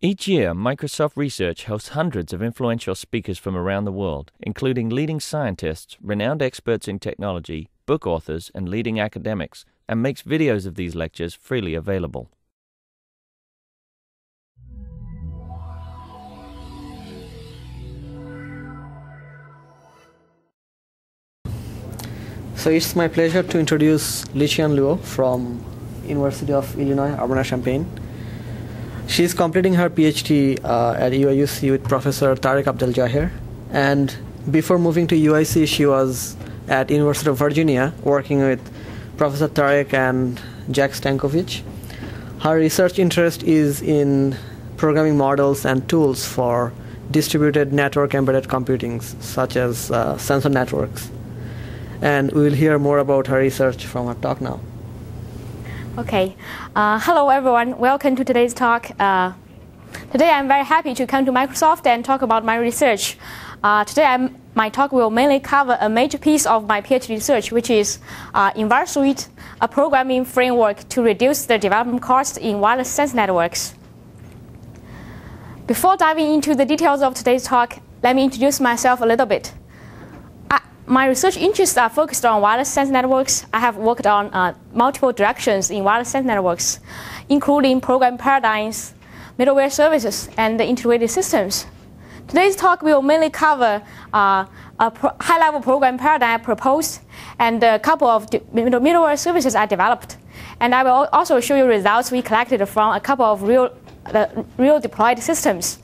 Each year, Microsoft Research hosts hundreds of influential speakers from around the world, including leading scientists, renowned experts in technology, book authors, and leading academics, and makes videos of these lectures freely available. So it's my pleasure to introduce Liqian Luo from University of Illinois Urbana-Champaign. She's completing her PhD uh, at UIUC with Professor Tarek Abdelzaher. And before moving to UIC, she was at University of Virginia working with Professor Tarek and Jack Stankovic. Her research interest is in programming models and tools for distributed network embedded computing, such as uh, sensor networks. And we will hear more about her research from her talk now. Okay. Uh, hello, everyone. Welcome to today's talk. Uh, today, I'm very happy to come to Microsoft and talk about my research. Uh, today, I'm, my talk will mainly cover a major piece of my PhD research, which is uh, EnviroSuite, a programming framework to reduce the development cost in wireless sense networks. Before diving into the details of today's talk, let me introduce myself a little bit my research interests are focused on wireless sense networks. I have worked on uh, multiple directions in wireless sense networks, including program paradigms, middleware services, and the integrated systems. Today's talk will mainly cover uh, a pro high-level program paradigm proposed and a couple of middleware services I developed. And I will also show you results we collected from a couple of real, uh, real deployed systems.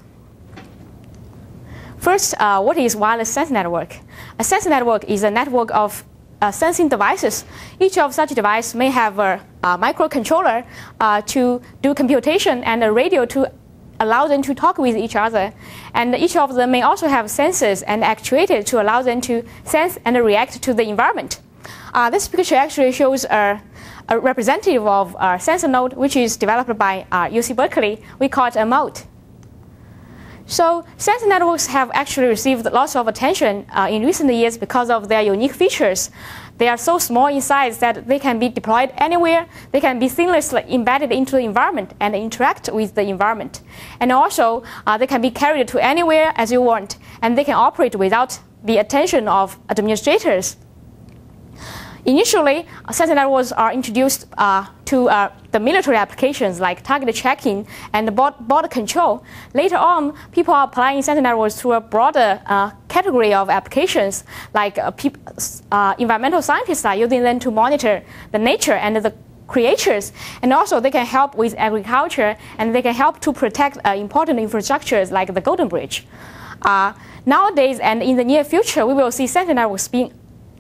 First, uh, what is wireless sense network? A sense network is a network of uh, sensing devices. Each of such devices may have a, a microcontroller uh, to do computation and a radio to allow them to talk with each other. And each of them may also have sensors and actuators to allow them to sense and react to the environment. Uh, this picture actually shows a, a representative of a sensor node, which is developed by UC uh, Berkeley. We call it a mote. So sensor networks have actually received lots of attention uh, in recent years because of their unique features. They are so small in size that they can be deployed anywhere. They can be seamlessly embedded into the environment and interact with the environment. And also, uh, they can be carried to anywhere as you want, and they can operate without the attention of administrators. Initially, sensor networks are introduced uh, to uh, the military applications like target tracking and border control. Later on, people are applying sensor networks to a broader uh, category of applications, like uh, uh, environmental scientists are using them to monitor the nature and the creatures, and also they can help with agriculture, and they can help to protect uh, important infrastructures like the Golden Bridge. nowadays and in the near future, we will see sensor networks being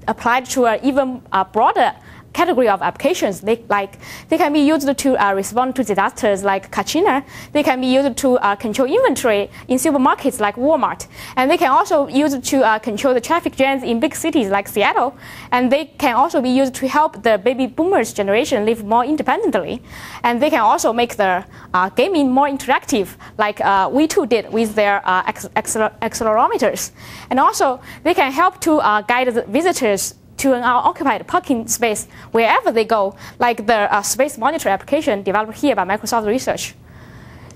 applied to an even uh, broader category of applications. They, like, they can be used to uh, respond to disasters like Katrina. They can be used to uh, control inventory in supermarkets like Walmart. And they can also be used to uh, control the traffic jams in big cities like Seattle. And they can also be used to help the baby boomers generation live more independently. And they can also make the uh, gaming more interactive, like uh, we too did with their uh, accelerometers. And also, they can help to guide the visitors to an occupied parking space wherever they go, like the uh, space monitor application developed here by Microsoft Research.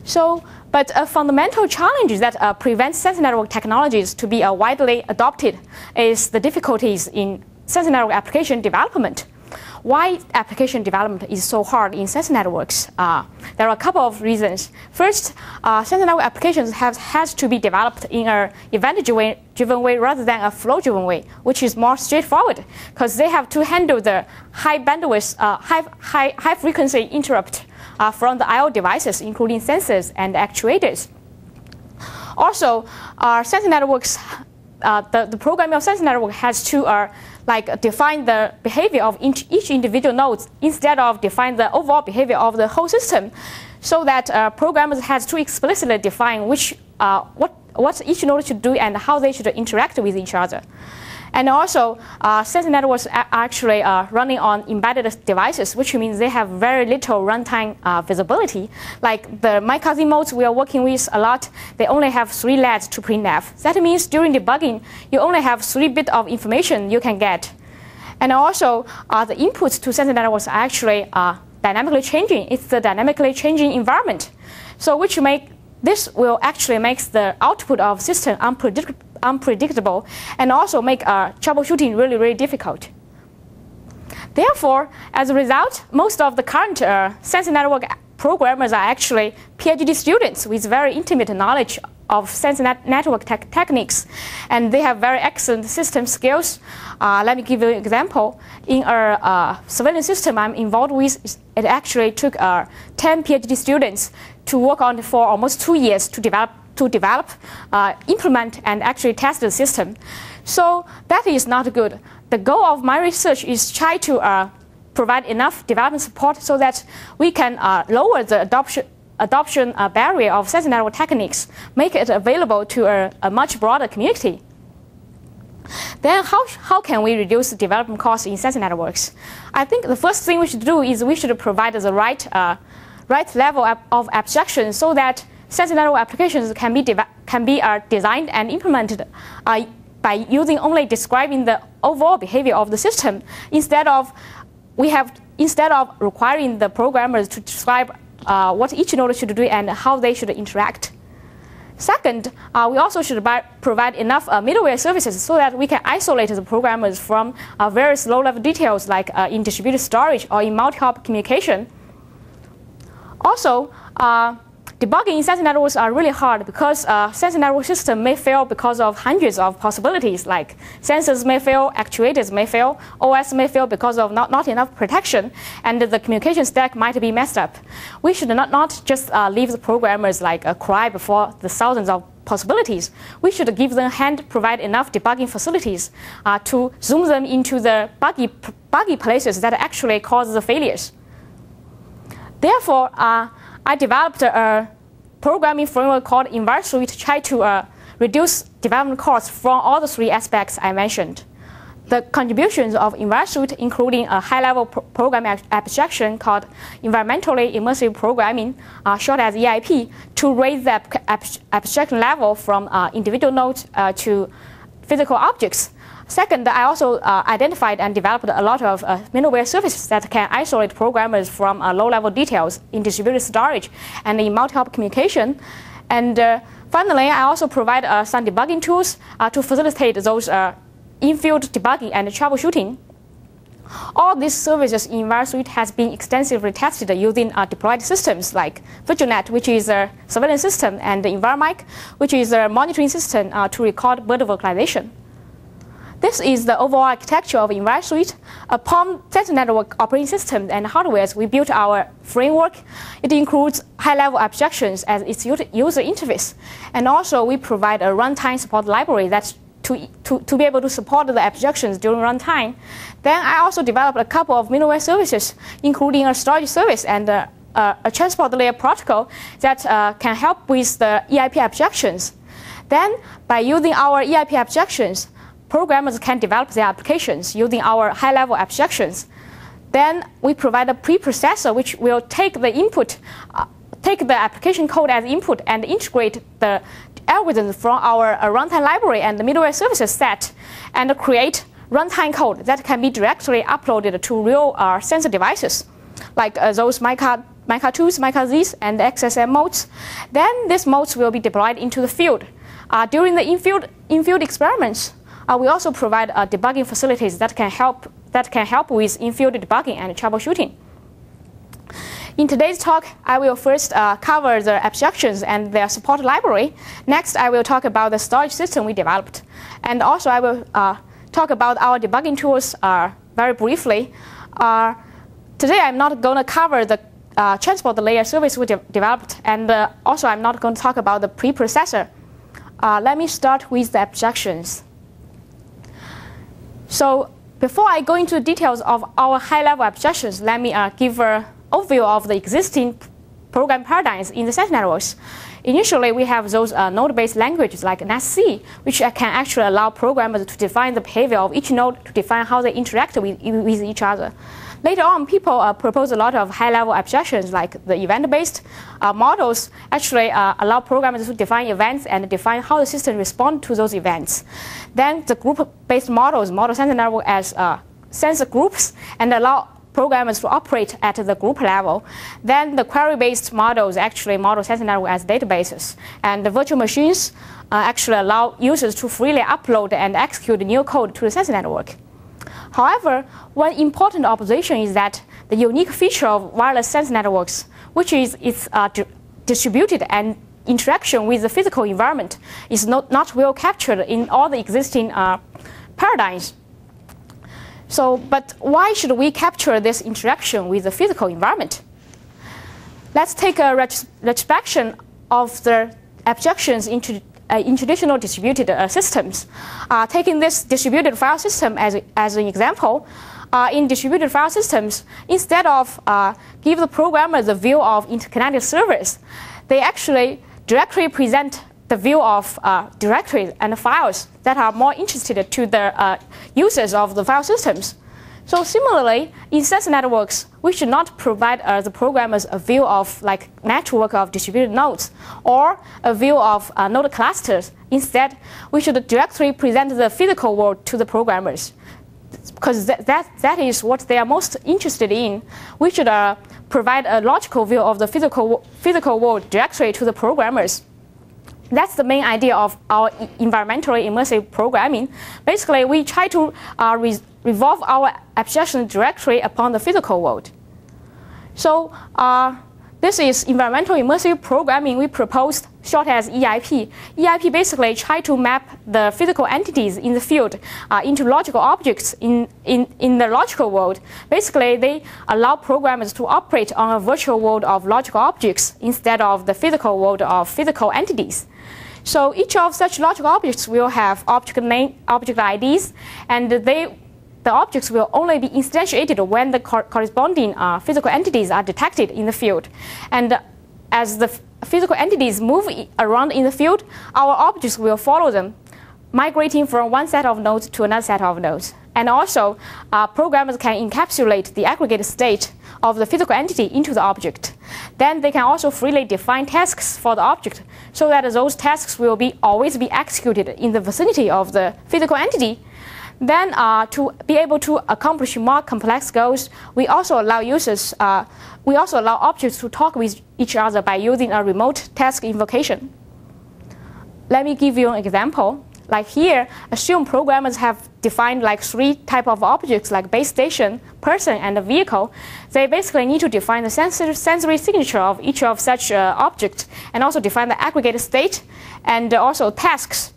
So, but a fundamental challenge that uh, prevents sensor network technologies to be uh, widely adopted is the difficulties in sensor network application development why application development is so hard in sensor networks. Uh, there are a couple of reasons. First, uh, sensor network applications have has to be developed in an event-driven way rather than a flow-driven way, which is more straightforward because they have to handle the high bandwidth, uh, high, high, high frequency interrupt uh, from the I/O devices, including sensors and actuators. Also, our sensor networks, uh, the, the programming of sensor network has to uh, like define the behavior of each, individual node instead of define the overall behavior of the whole system so that uh, programmers has to explicitly define which, uh, what, what each node should do and how they should interact with each other. And also, uh, networks are actually uh, running on embedded devices, which means they have very little runtime uh, visibility. Like the MyCousin modes we are working with a lot, they only have three LEDs to printf. That means during debugging, you only have three bits of information you can get. And also, uh, the inputs to sensor networks are actually uh, dynamically changing. It's the dynamically changing environment. So which make this will actually make the output of system unpredict unpredictable and also make uh, troubleshooting really, really difficult. Therefore, as a result, most of the current uh, sensor network programmers are actually PhD students with very intimate knowledge of sensor net network te techniques, and they have very excellent system skills. Uh, let me give you an example. In a uh, surveillance system I'm involved with, it actually took uh, 10 PhD students to work on it for almost two years to develop, to develop, uh, implement, and actually test the system. So that is not good. The goal of my research is try to uh, provide enough development support so that we can uh, lower the adoption adoption uh, barrier of sensor network techniques, make it available to a, a, much broader community. Then how, how can we reduce the development costs in sensor networks? I think the first thing we should do is we should provide the right, uh, right level of abstraction so that network applications can be, can be uh, designed and implemented uh, by using only describing the overall behavior of the system instead of we have instead of requiring the programmers to describe uh, what each node should do and how they should interact. Second, uh, we also should buy, provide enough uh, middleware services so that we can isolate the programmers from uh, various low-level details like uh, in distributed storage or in multi-hop communication. Also, uh, Debugging in sensor networks are really hard because uh, sensor network system may fail because of hundreds of possibilities, like sensors may fail, actuators may fail, OS may fail because of not, not enough protection, and the communication stack might be messed up. We should not, not just uh, leave the programmers like uh, cry before the thousands of possibilities. We should give them hand provide enough debugging facilities uh, to zoom them into the buggy, buggy places that actually cause the failures. Therefore, uh, I developed a programming framework called EnviroSuite to try to uh, reduce development costs from all the three aspects I mentioned. The contributions of EnviroSuite, including a high-level pro programming abstraction called environmentally immersive programming, uh, short as EIP, to raise the ab abstraction level from uh, individual nodes uh, to physical objects Second, I also uh, identified and developed a lot of uh, middleware services that can isolate programmers from uh, low-level details in distributed storage and in multi-hop communication. And uh, finally, I also provide uh, some debugging tools to facilitate those in-field debugging and troubleshooting. All these services in EnviroSuite has been extensively tested using uh, deployed systems like VigilNet, which is a surveillance system, and EnviroMic, which is a monitoring system uh, to record bird vocalization. This is the overall architecture of EnviroSuite. Upon sensor network operating systems and hardware, we built our framework. It includes high-level abstractions as its user interface. And also, we provide a runtime support library that's to, to, to be able to support the abstractions during runtime. Then I also developed a couple of middleware services, including a storage service and uh, uh, a transport layer protocol that uh, can help with the EIP abstractions. Then, by using our EIP abstractions, programmers can develop their applications using our high-level abstractions. Then we provide a preprocessor which will take the input, uh, take the application code as input and integrate the algorithms from our uh, runtime library and the middleware services set and create runtime code that can be directly uploaded to real uh, sensor devices like uh, those Mica, Mica 2s, Mica Zs, and XSM modes. Then these modes will be deployed into the field. Uh, during the in-field, in-field experiments, uh, we also provide uh, debugging facilities that can help that can help with in-field debugging and troubleshooting. In today's talk, I will first uh, cover the abstractions and their support library. Next, I will talk about the storage system we developed. And also, I will uh, talk about our debugging tools uh, very briefly. Uh, today, I'm not going to cover the transport layer service we de developed, and also, I'm not going to talk about the preprocessor. let me start with the abstractions. So before I go into the details of our high-level abstractions, let me uh, give an overview of the existing program paradigms in the sensor networks. Initially, we have those uh, node-based languages like nesC, which uh, can actually allow programmers to define the behavior of each node to define how they interact with, with each other. Later on, people uh, propose a lot of high-level abstractions like the event-based uh, models actually uh, allow programmers to define events and define how the system responds to those events. Then the group-based models model sensor network as uh, sensor groups and allow programmers to operate at the group level. Then the query-based models actually model sensor network as databases. And the virtual machines uh, actually allow users to freely upload and execute new code to the sensor network. However, one important observation is that the unique feature of wireless sensor networks, which is its uh, di distributed and interaction with the physical environment, is not, not well captured in all the existing uh, paradigms. So, but why should we capture this interaction with the physical environment? Let's take a retrospection of the abstractions into, uh, in traditional distributed uh, systems. Uh, taking this distributed file system as, as an example, uh, in distributed file systems, instead of uh, give the programmer the view of interconnected servers, they actually directly present the view of uh, directories and files that are more interested to the uh, users of the file systems. So similarly, in sensor networks, we should not provide uh, the programmers a view of like network of distributed nodes or a view of uh, node clusters. Instead, we should directly present the physical world to the programmers because that, that, that is what they are most interested in. We should uh, provide a logical view of the physical, physical world directly to the programmers. That's the main idea of our environmentally immersive programming. Basically, we try to uh, re revolve our abstraction directly upon the physical world. So uh, this is environmental immersive programming we proposed, short as EIP. EIP basically try to map the physical entities in the field uh, into logical objects in, in, in the logical world. Basically, they allow programmers to operate on a virtual world of logical objects instead of the physical world of physical entities. So each of such logical objects will have object name, object IDs, and they the objects will only be instantiated when the co corresponding uh, physical entities are detected in the field. And as the physical entities move around in the field, our objects will follow them, migrating from one set of nodes to another set of nodes. And also, uh, programmers can encapsulate the aggregate state of the physical entity into the object. Then they can also freely define tasks for the object so that those tasks will be always be executed in the vicinity of the physical entity then uh, to be able to accomplish more complex goals, we also allow users, uh, we also allow objects to talk with each other by using a remote task invocation. Let me give you an example. Like here, assume programmers have defined like three type of objects like base station, person, and a vehicle. They basically need to define the sensory signature of each of such uh, objects and also define the aggregate state and also tasks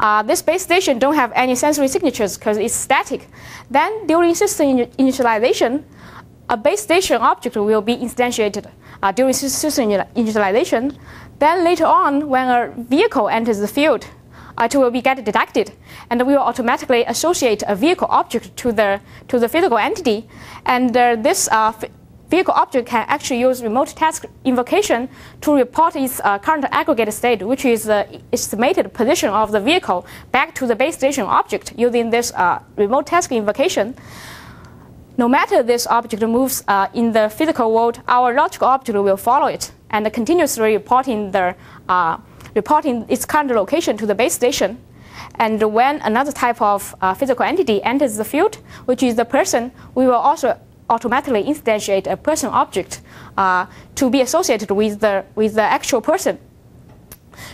uh, this base station don't have any sensory signatures because it's static. Then during system initialization, a base station object will be instantiated uh, during system initialization. Then later on, when a vehicle enters the field, uh, it will be get detected, and we will automatically associate a vehicle object to the to the physical entity, and uh, this uh, vehicle object can actually use remote task invocation to report its uh, current aggregate state, which is the estimated position of the vehicle back to the base station object using this uh, remote task invocation. No matter this object moves uh, in the physical world, our logical object will follow it and continuously reporting, the, uh, reporting its current location to the base station. And when another type of uh, physical entity enters the field, which is the person, we will also automatically instantiate a person object uh, to be associated with the, with the actual person.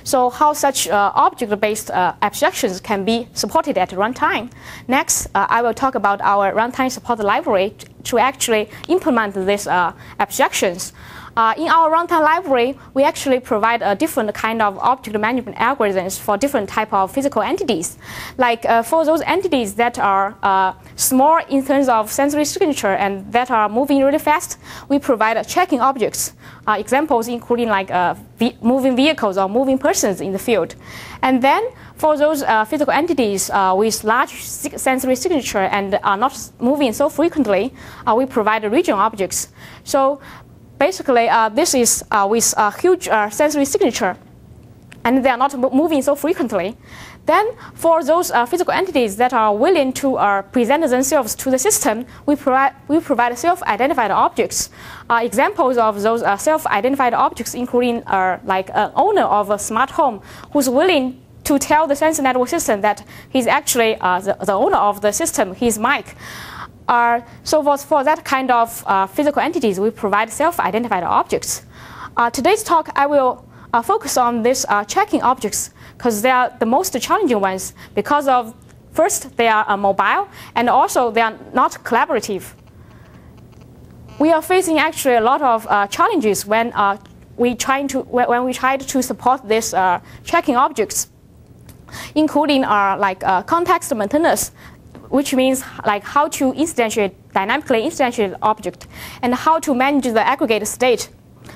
So how such uh, object-based uh, abstractions can be supported at runtime. Next, uh, I will talk about our runtime support library to actually implement these uh, abstractions. Uh, in our runtime library, we actually provide a different kind of object management algorithms for different type of physical entities. Like uh, for those entities that are uh, small in terms of sensory signature and that are moving really fast, we provide tracking objects. Uh, examples including like uh, moving vehicles or moving persons in the field. And then for those uh, physical entities with large sensory signature and are not moving so frequently, we provide region objects. So basically, uh, this is uh, with a huge uh, sensory signature, and they are not moving so frequently. Then, for those uh, physical entities that are willing to uh, present themselves to the system, we provide, we provide self-identified objects. Uh, examples of those self-identified objects including like an owner of a smart home who's willing to tell the sensor network system that he's actually the, the owner of the system, he's Mike Uh, so for, for that kind of uh, physical entities, we provide self-identified objects. Uh, today's talk, I will uh, focus on these uh, checking objects because they are the most challenging ones because of, first, they are mobile, and also they are not collaborative. We are facing actually a lot of challenges when we trying to when we tried to support these checking objects including uh, like uh, context maintenance, which means like how to instantiate dynamically instantiate object and how to manage the aggregate state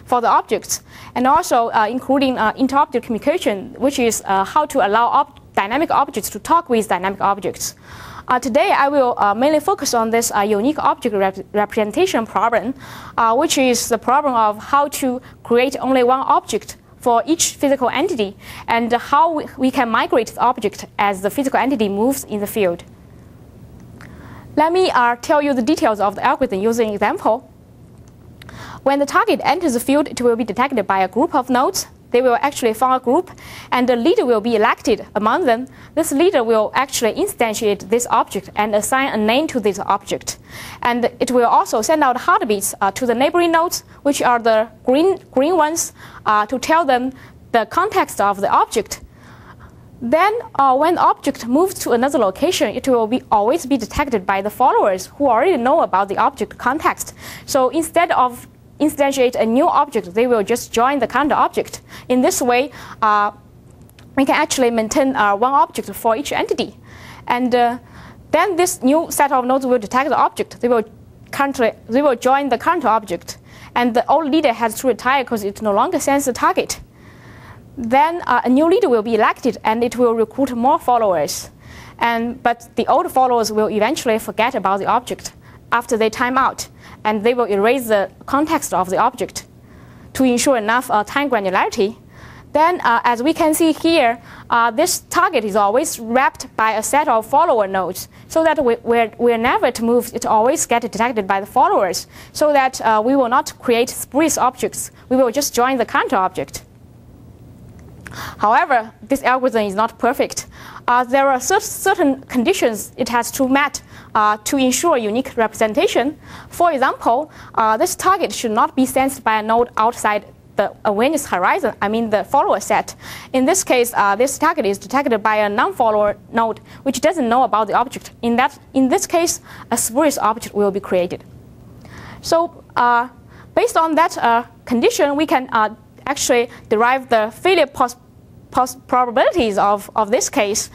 for the objects, and also uh, including uh, inter-object communication, which is uh, how to allow ob dynamic objects to talk with dynamic objects. Uh, today, I will uh, mainly focus on this uh, unique object rep representation problem, which is the problem of how to create only one object for each physical entity and how we can migrate the object as the physical entity moves in the field. Let me uh, tell you the details of the algorithm using an example. When the target enters the field, it will be detected by a group of nodes they will actually form a group, and the leader will be elected among them. This leader will actually instantiate this object and assign a name to this object. And it will also send out heartbeats uh, to the neighboring nodes, which are the green, green ones, uh, to tell them the context of the object. Then, uh, when object moves to another location, it will be always be detected by the followers who already know about the object context. So instead of instantiate a new object, they will just join the current object. In this way, uh, we can actually maintain uh, one object for each entity. And uh, then this new set of nodes will detect the object. They will, currently, they will join the current object. And the old leader has to retire because it no longer sends the target. Then uh, a new leader will be elected and it will recruit more followers. And, but the old followers will eventually forget about the object after they time out and they will erase the context of the object to ensure enough uh, time granularity. Then, uh, as we can see here, uh, this target is always wrapped by a set of follower nodes, so that we, we're, whenever it moves, it always gets detected by the followers, so that uh, we will not create spurious objects. We will just join the counter object. However, this algorithm is not perfect. Uh, there are certain conditions it has to meet uh, to ensure unique representation. For example, uh, this target should not be sensed by a node outside the awareness horizon, I mean the follower set. In this case, uh, this target is detected by a non-follower node which doesn't know about the object. In, that, in this case, a spurious object will be created. So uh, based on that uh, condition, we can actually derive the failure probabilities of, of this case.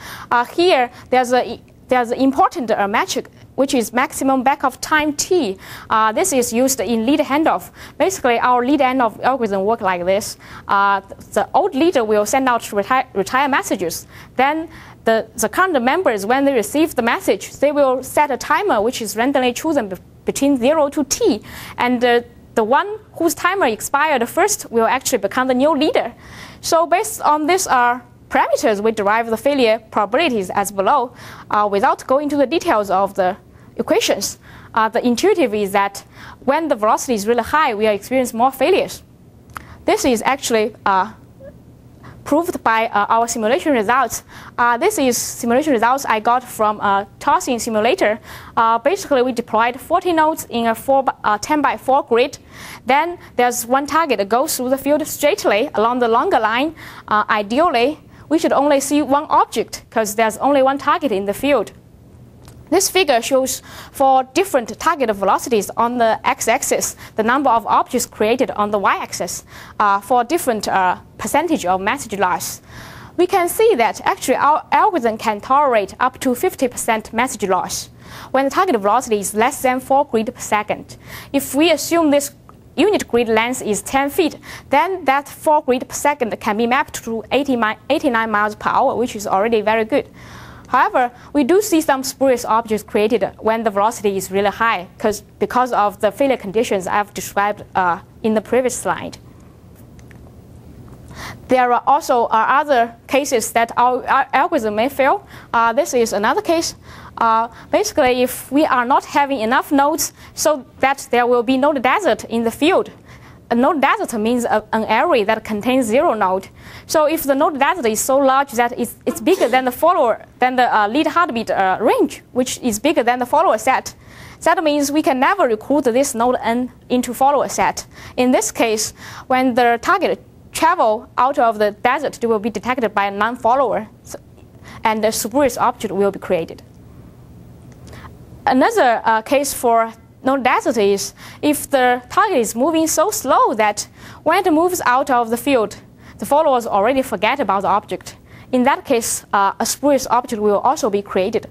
here, there's a there's an important uh, metric which is maximum backoff time t. Uh, this is used in lead handoff. Basically, our lead handoff algorithm work like this. Uh, the old leader will send out retire, retire messages. Then the, the current members, when they receive the message, they will set a timer which is randomly chosen between 0 to t. And uh, the one whose timer expired first will actually become the new leader. So based on these uh, parameters, we derive the failure probabilities as below. Uh, without going into the details of the equations, uh, the intuitive is that when the velocity is really high, we experience more failures. This is actually uh, proved by uh, our simulation results. Uh, this is simulation results I got from a TOSSIM simulator. Uh, basically, we deployed 40 nodes in a four, uh, 10 by 4 grid. Then there's one target that goes through the field straightly along the longer line. Uh, ideally, we should only see one object because there's only one target in the field. This figure shows for different target velocities on the x-axis, the number of objects created on the y-axis uh, for different uh, percentage of message loss. We can see that actually our algorithm can tolerate up to 50% message loss when the target velocity is less than 4 grid per second. If we assume this unit grid length is 10 feet, then that 4 grid per second can be mapped to 80 mi 89 miles per hour, which is already very good. However, we do see some spurious objects created when the velocity is really high because because of the failure conditions I've described uh, in the previous slide. There are also uh, other cases that our, our algorithm may fail. Uh, this is another case. Uh, basically, if we are not having enough nodes so that there will be node desert in the field, a node desert means a, an array that contains zero node. So if the node desert is so large that it's, it's bigger than the follower, than the uh, lead heartbeat uh, range, which is bigger than the follower set, That means we can never recruit this node n into follower set. In this case, when the target travel out of the desert, it will be detected by a non-follower, and the spurious object will be created. Another uh, case for node density is if the target is moving so slow that when it moves out of the field, the followers already forget about the object. In that case, uh, a spurious object will also be created.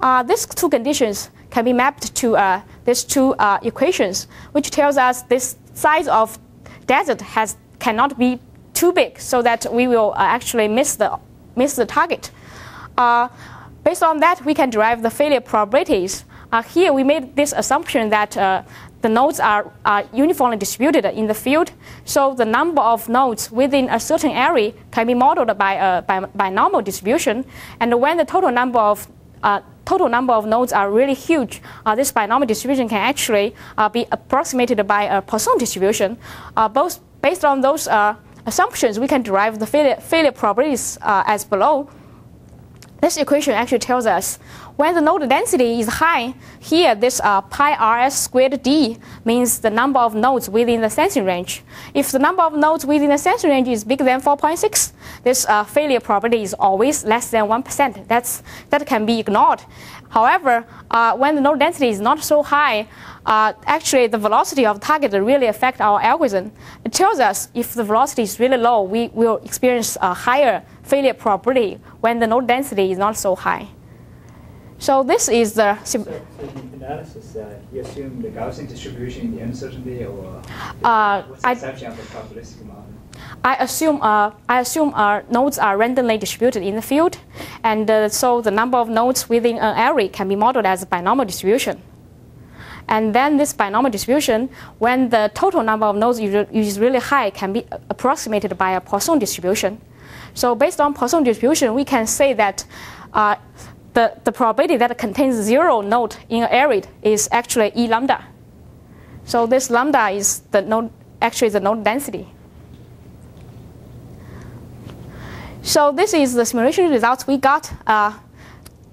Uh, these two conditions can be mapped to uh, these two uh, equations, which tells us this size of desert has cannot be too big, so that we will uh, actually miss the miss the target. Uh, based on that, we can derive the failure probabilities. Here, we made this assumption that the nodes are, are, uniformly distributed in the field, so the number of nodes within a certain area can be modeled by a by, binomial distribution. And when the total number of uh, total number of nodes are really huge, uh, this binomial distribution can actually uh, be approximated by a Poisson distribution. Uh, both based on those uh, assumptions, we can derive the failure, failure probabilities uh, as below. This equation actually tells us when the node density is high, here this uh, pi rs squared d means the number of nodes within the sensing range. If the number of nodes within the sensing range is bigger than 4.6, this uh, failure probability is always less than 1%. That's, that can be ignored. However, uh, when the node density is not so high, uh, actually the velocity of target really affect our algorithm. It tells us if the velocity is really low, we will experience a higher failure probability when the node density is not so high. So this is the. So, so the analysis, uh, you assume the Gaussian distribution in the uncertainty, or uh, what's the I, exception of the probabilistic model? I assume uh, I assume uh, nodes are randomly distributed in the field, and uh, so the number of nodes within an array can be modeled as a binomial distribution. And then this binomial distribution, when the total number of nodes is really high, can be approximated by a Poisson distribution. So based on Poisson distribution, we can say that uh, the, the probability that contains zero node in an array is actually E lambda. So this lambda is the node, actually the node density. So this is the simulation results we got. Uh,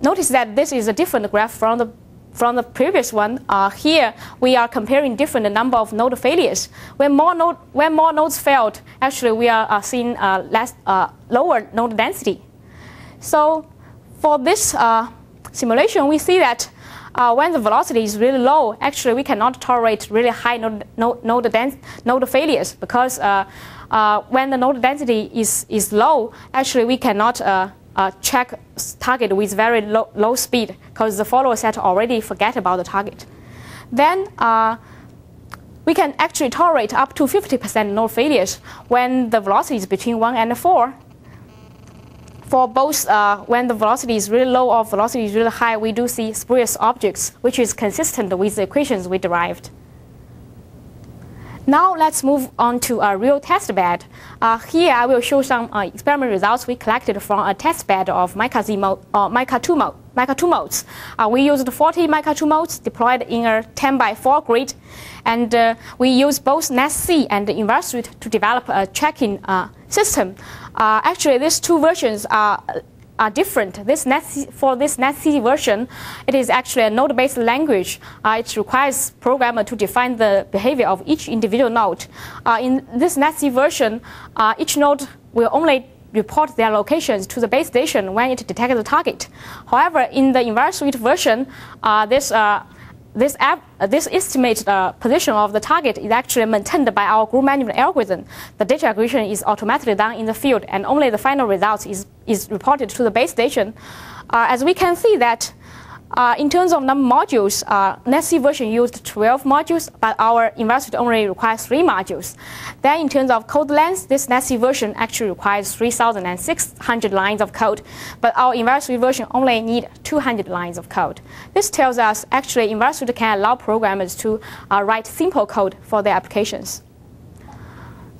notice that this is a different graph from the from the previous one. Uh, here we are comparing different number of node failures. When more node when more nodes failed, actually we are uh, seeing less uh, lower node density. So for this uh, simulation, we see that uh, when the velocity is really low, actually we cannot tolerate really high node, node, node, node failures because when the node density is, is low, actually we cannot uh, uh, check target with very low, low speed because the follower set already forget about the target. Then we can actually tolerate up to 50% node failures when the velocity is between 1 and 4 for both uh, when the velocity is really low or velocity is really high, we do see spurious objects, which is consistent with the equations we derived. Now let's move on to a real test bed. Uh, here I will show some uh, experiment results we collected from a test bed of Mica, uh, Mica 2 mode. Mica 2 modes. Uh, we used 40 Mica 2 modes deployed in a 10 by 4 grid, and uh, we used both nesC and EnviroSuite to develop a tracking uh, system. Uh, actually, these two versions are are different. This for this nesC version, it is actually a node-based language. Uh, it requires programmer to define the behavior of each individual node. Uh, in this nesC version, uh, each node will only report their locations to the base station when it detects the target. However, in the EnviroSuite version, uh, this uh, this, uh, this estimated uh, position of the target is actually maintained by our group management algorithm. The data aggregation is automatically done in the field, and only the final result is, is reported to the base station. Uh, as we can see that uh, in terms of number of modules, uh, nesC version used 12 modules, but our EnviroSuite only requires 3 modules. Then in terms of code length, this nesC version actually requires 3,600 lines of code, but our EnviroSuite version only need 200 lines of code. This tells us actually EnviroSuite can allow programmers to uh, write simple code for their applications.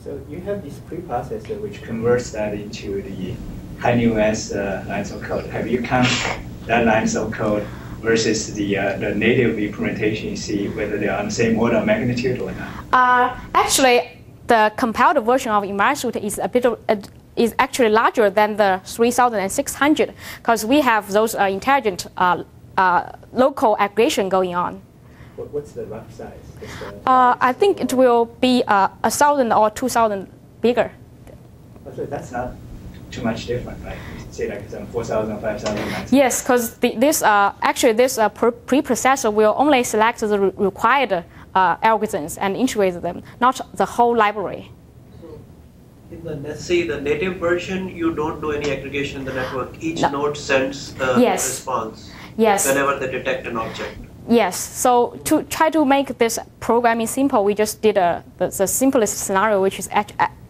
So you have this preprocessor which converts that into the HiNews uh, lines of code. Have you counted that lines of code versus the, uh, the native implementation, you see whether they are on the same order of magnitude or not? Uh, actually, the compiled version of EnviroSuite is a bit of, uh, is actually larger than the 3600 because we have those uh, intelligent uh, uh, local aggregation going on. What's the rough size? The uh, I think it will be uh, a thousand or two thousand bigger. So that's not too much different, right? Say like some 4,000, 5,000. Yes, because this uh, actually this uh, preprocessor will only select the re required uh, algorithms and integrate them, not the whole library. So in the nesC, the native version, you don't do any aggregation in the network. Each no. node sends a yes. response yes. whenever they detect an object. Yes. So to try to make this programming simple, we just did a, the, the simplest scenario, which is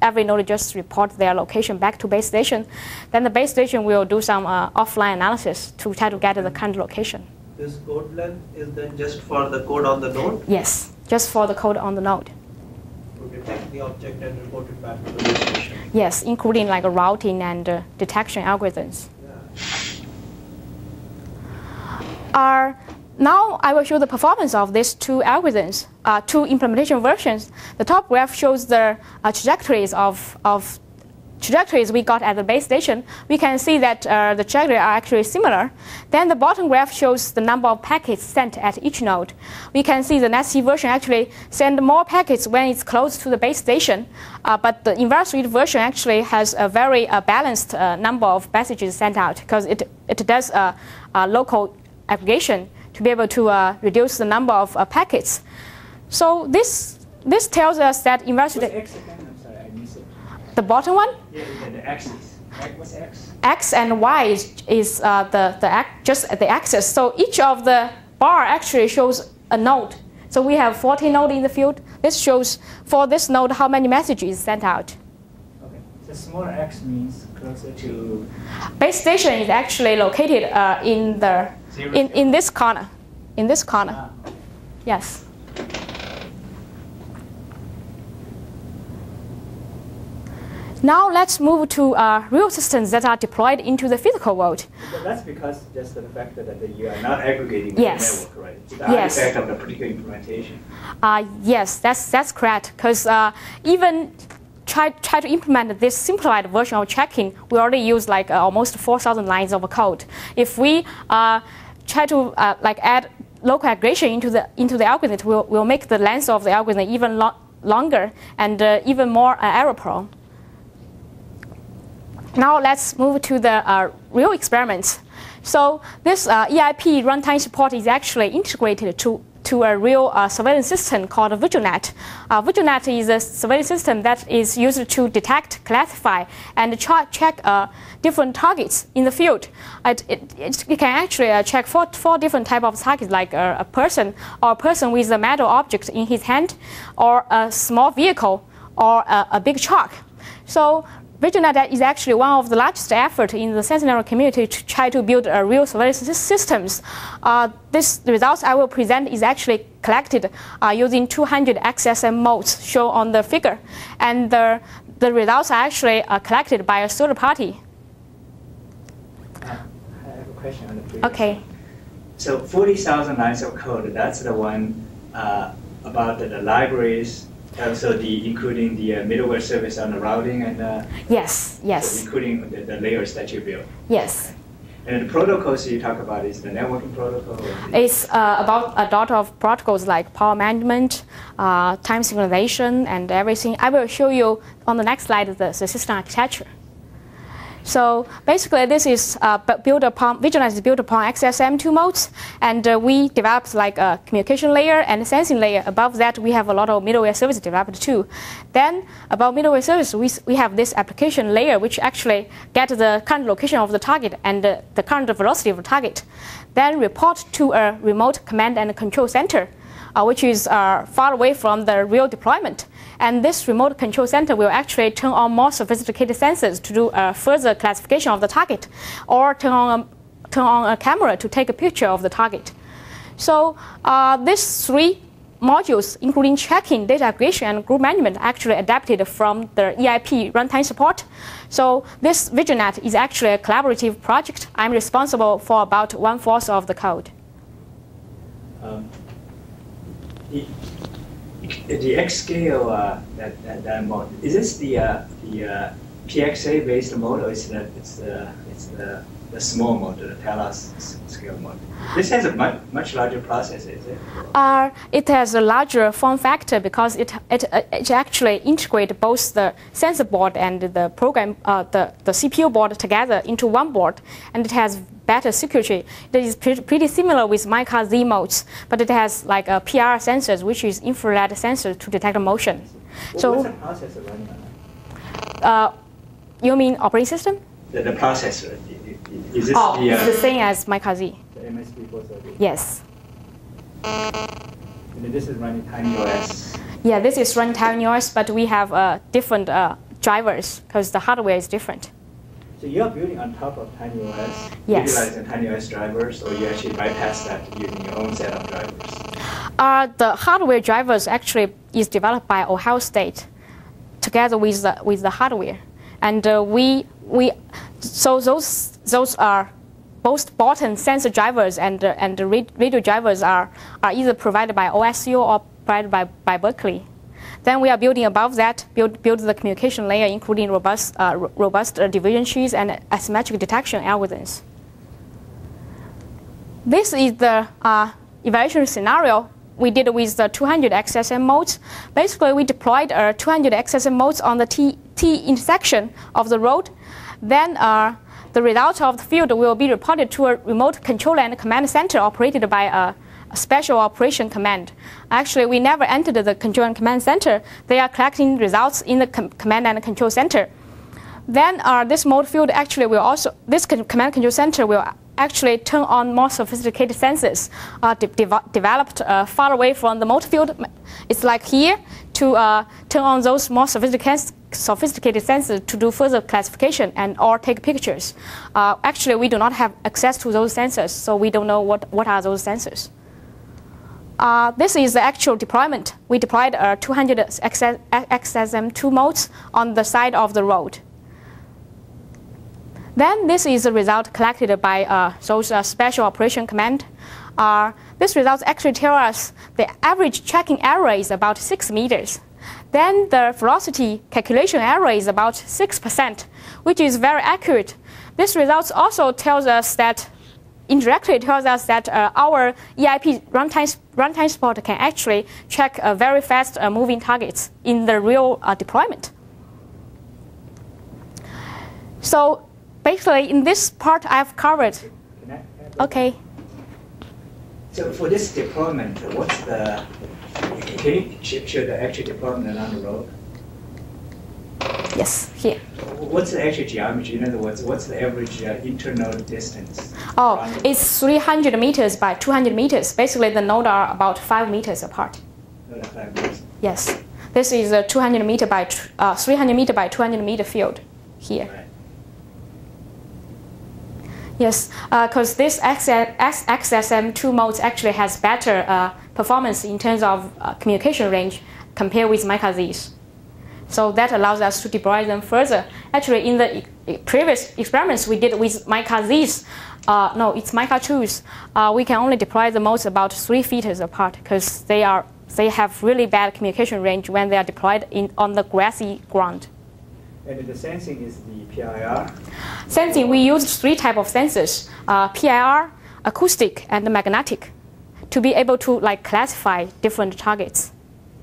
every node just report their location back to base station. Then the base station will do some uh, offline analysis to try to get the current location. This code length is then just for the code on the node? Yes, just for the code on the node. To detect the object and report it back to the base station? Yes, including like routing and uh, detection algorithms. Yeah. Our now I will show the performance of these two algorithms, uh, two implementation versions. The top graph shows the uh, trajectories of, of trajectories we got at the base station. We can see that uh, the trajectories are actually similar. Then the bottom graph shows the number of packets sent at each node. We can see the nesC version actually send more packets when it's close to the base station, uh, but the EnviroSuite version actually has a very uh, balanced uh, number of messages sent out because it, it does local aggregation to be able to uh, reduce the number of uh, packets. So this this tells us that investigate. What's X again? I'm sorry, I missed it. The bottom one? Yeah, the axis. What's X? X and Y is, is uh, the, the just the axis. So each of the bar actually shows a node. So we have 40 nodes in the field. This shows for this node how many messages sent out. So smaller x means closer to. Base station is actually located uh, in the in, in this corner. In this corner. Ah. Yes. Now let's move to uh, real systems that are deployed into the physical world. But that's because just the fact that, that you are not aggregating yes. the network, right? It's the yes. artifact of the particular implementation. Uh, yes, that's, that's correct. Because uh, even try, try to implement this simplified version of checking, we already use like uh, almost 4,000 lines of code. If we uh, try to uh, like add local aggregation into the into the algorithm, we'll, we'll make the length of the algorithm even lo longer and uh, even more uh, error prone. Now let's move to the real experiments. So this EIP runtime support is actually integrated to to a real uh, surveillance system called VigilNet. Uh, is a surveillance system that is used to detect, classify, and check uh, different targets in the field. It, it, it can actually uh, check four, four different types of targets, like a, a person, or a person with a metal object in his hand, or a small vehicle, or a, a big truck. So VigilNet is actually one of the largest efforts in the sensornet community to try to build a real surveillance systems. Uh, this results I will present is actually collected uh, using 200 XSM modes shown on the figure. And the, the results are actually uh, collected by a third party. I have a question on the previous Okay. One. So 40,000 lines of code, that's the one uh, about the, the libraries also the including the uh, middleware service on the routing and uh, yes, yes, so including the, the, layers that you build. Yes. And the protocols you talk about is the networking protocol. It's uh, about a lot of protocols like power management, uh, time synchronization, and everything. I will show you on the next slide the, the system architecture. So basically, this is uh, built upon VigilNet is built upon XSM2 modes, and uh, we developed like a communication layer and a sensing layer. Above that, we have a lot of middleware services developed too. Then about middleware service, we, we have this application layer which actually get the current location of the target and uh, the current velocity of the target. Then report to a remote command and control center, uh, which is uh, far away from the real deployment. And this remote control center will actually turn on more sophisticated sensors to do a further classification of the target, or turn on a, turn on a camera to take a picture of the target. So uh, these three modules, including checking, data aggregation, and group management, actually adapted from the EIP runtime support. So this VigilNet is actually a collaborative project. I'm responsible for about one fourth of the code. Um, the X scale uh, that, that, that mode is this the uh, the uh, PXA-based model? Is the it's the it's the the small model, the TELAS scale model. This has a much, much larger processor, is it? Uh, it has a larger form factor because it, it, uh, it actually integrates both the sensor board and the program, uh, the, the CPU board together into one board, and it has better circuitry. It is pre pretty similar with Mica Z modes, but it has like a PR sensors, which is infrared sensor to detect motion. What, so, what's the processor running on? Uh, you mean operating system? The, the processor. Is this oh, the, uh, it's the same as Mica Z. The MSP 430. Yes. And this is running TinyOS. Yeah, this is running TinyOS, but we have uh, different uh, drivers because the hardware is different. So you're building on top of TinyOS, yes. utilizing TinyOS drivers, or you actually bypass that using your own set of drivers? Uh, the hardware drivers actually is developed by Ohio State together with the, with the hardware. And uh, we, we, so those, those are both bottom sensor drivers and, uh, and radio drivers are, are either provided by OSU or provided by, by Berkeley. Then we are building above that, build, build the communication layer, including robust, uh, robust uh, division trees and asymmetric detection algorithms. This is the uh, evaluation scenario we did with the 200 XSM modes. Basically, we deployed uh, 200 XSM modes on the T, T intersection of the road. Then uh, the result of the field will be reported to a remote control and command center operated by a, special operation command. Actually, we never entered the control and command center. They are collecting results in the com command and control center. Then uh, this mode field actually will also, this command control center will actually turn on more sophisticated sensors uh, de de developed uh, far away from the motor field. It's like here to uh, turn on those more sophisticated, sophisticated sensors to do further classification and or take pictures. Uh, actually, we do not have access to those sensors, so we don't know what, what are those sensors. Uh, this is the actual deployment. We deployed uh, 200 XSM2 modes on the side of the road. Then this is the result collected by uh, those uh, special operation command. Uh, this result actually tell us the average tracking error is about 6 meters. Then the velocity calculation error is about 6%, which is very accurate. This result also tells us that indirectly tells us that uh, our EIP runtime, runtime support can actually check uh, very fast uh, moving targets in the real uh, deployment. So basically, in this part, I've covered. Okay. So for this deployment, what's the, can you show the actual deployment on the road? Yes, here. What's the actual geometry? In other words, what's the average uh, internal distance? Oh, it's 300 meters by 200 meters. Basically, the nodes are about 5 meters apart. Five meters. Yes. This is a 200 meter by uh, 300 meter by 200 meter field here. Right. Yes, because uh, this XSM2 mode actually has better uh, performance in terms of uh, communication range compared with Mica Z's. So that allows us to deploy them further. Actually, in the previous experiments we did with Mica Z's, uh, no, it's Mica 2s, uh, we can only deploy the modes about three feet apart because they, are, they have really bad communication range when they are deployed in, on the grassy ground. And the sensing is the PIR? Sensing, we use three type of sensors, uh, PIR, acoustic, and magnetic, to be able to like classify different targets.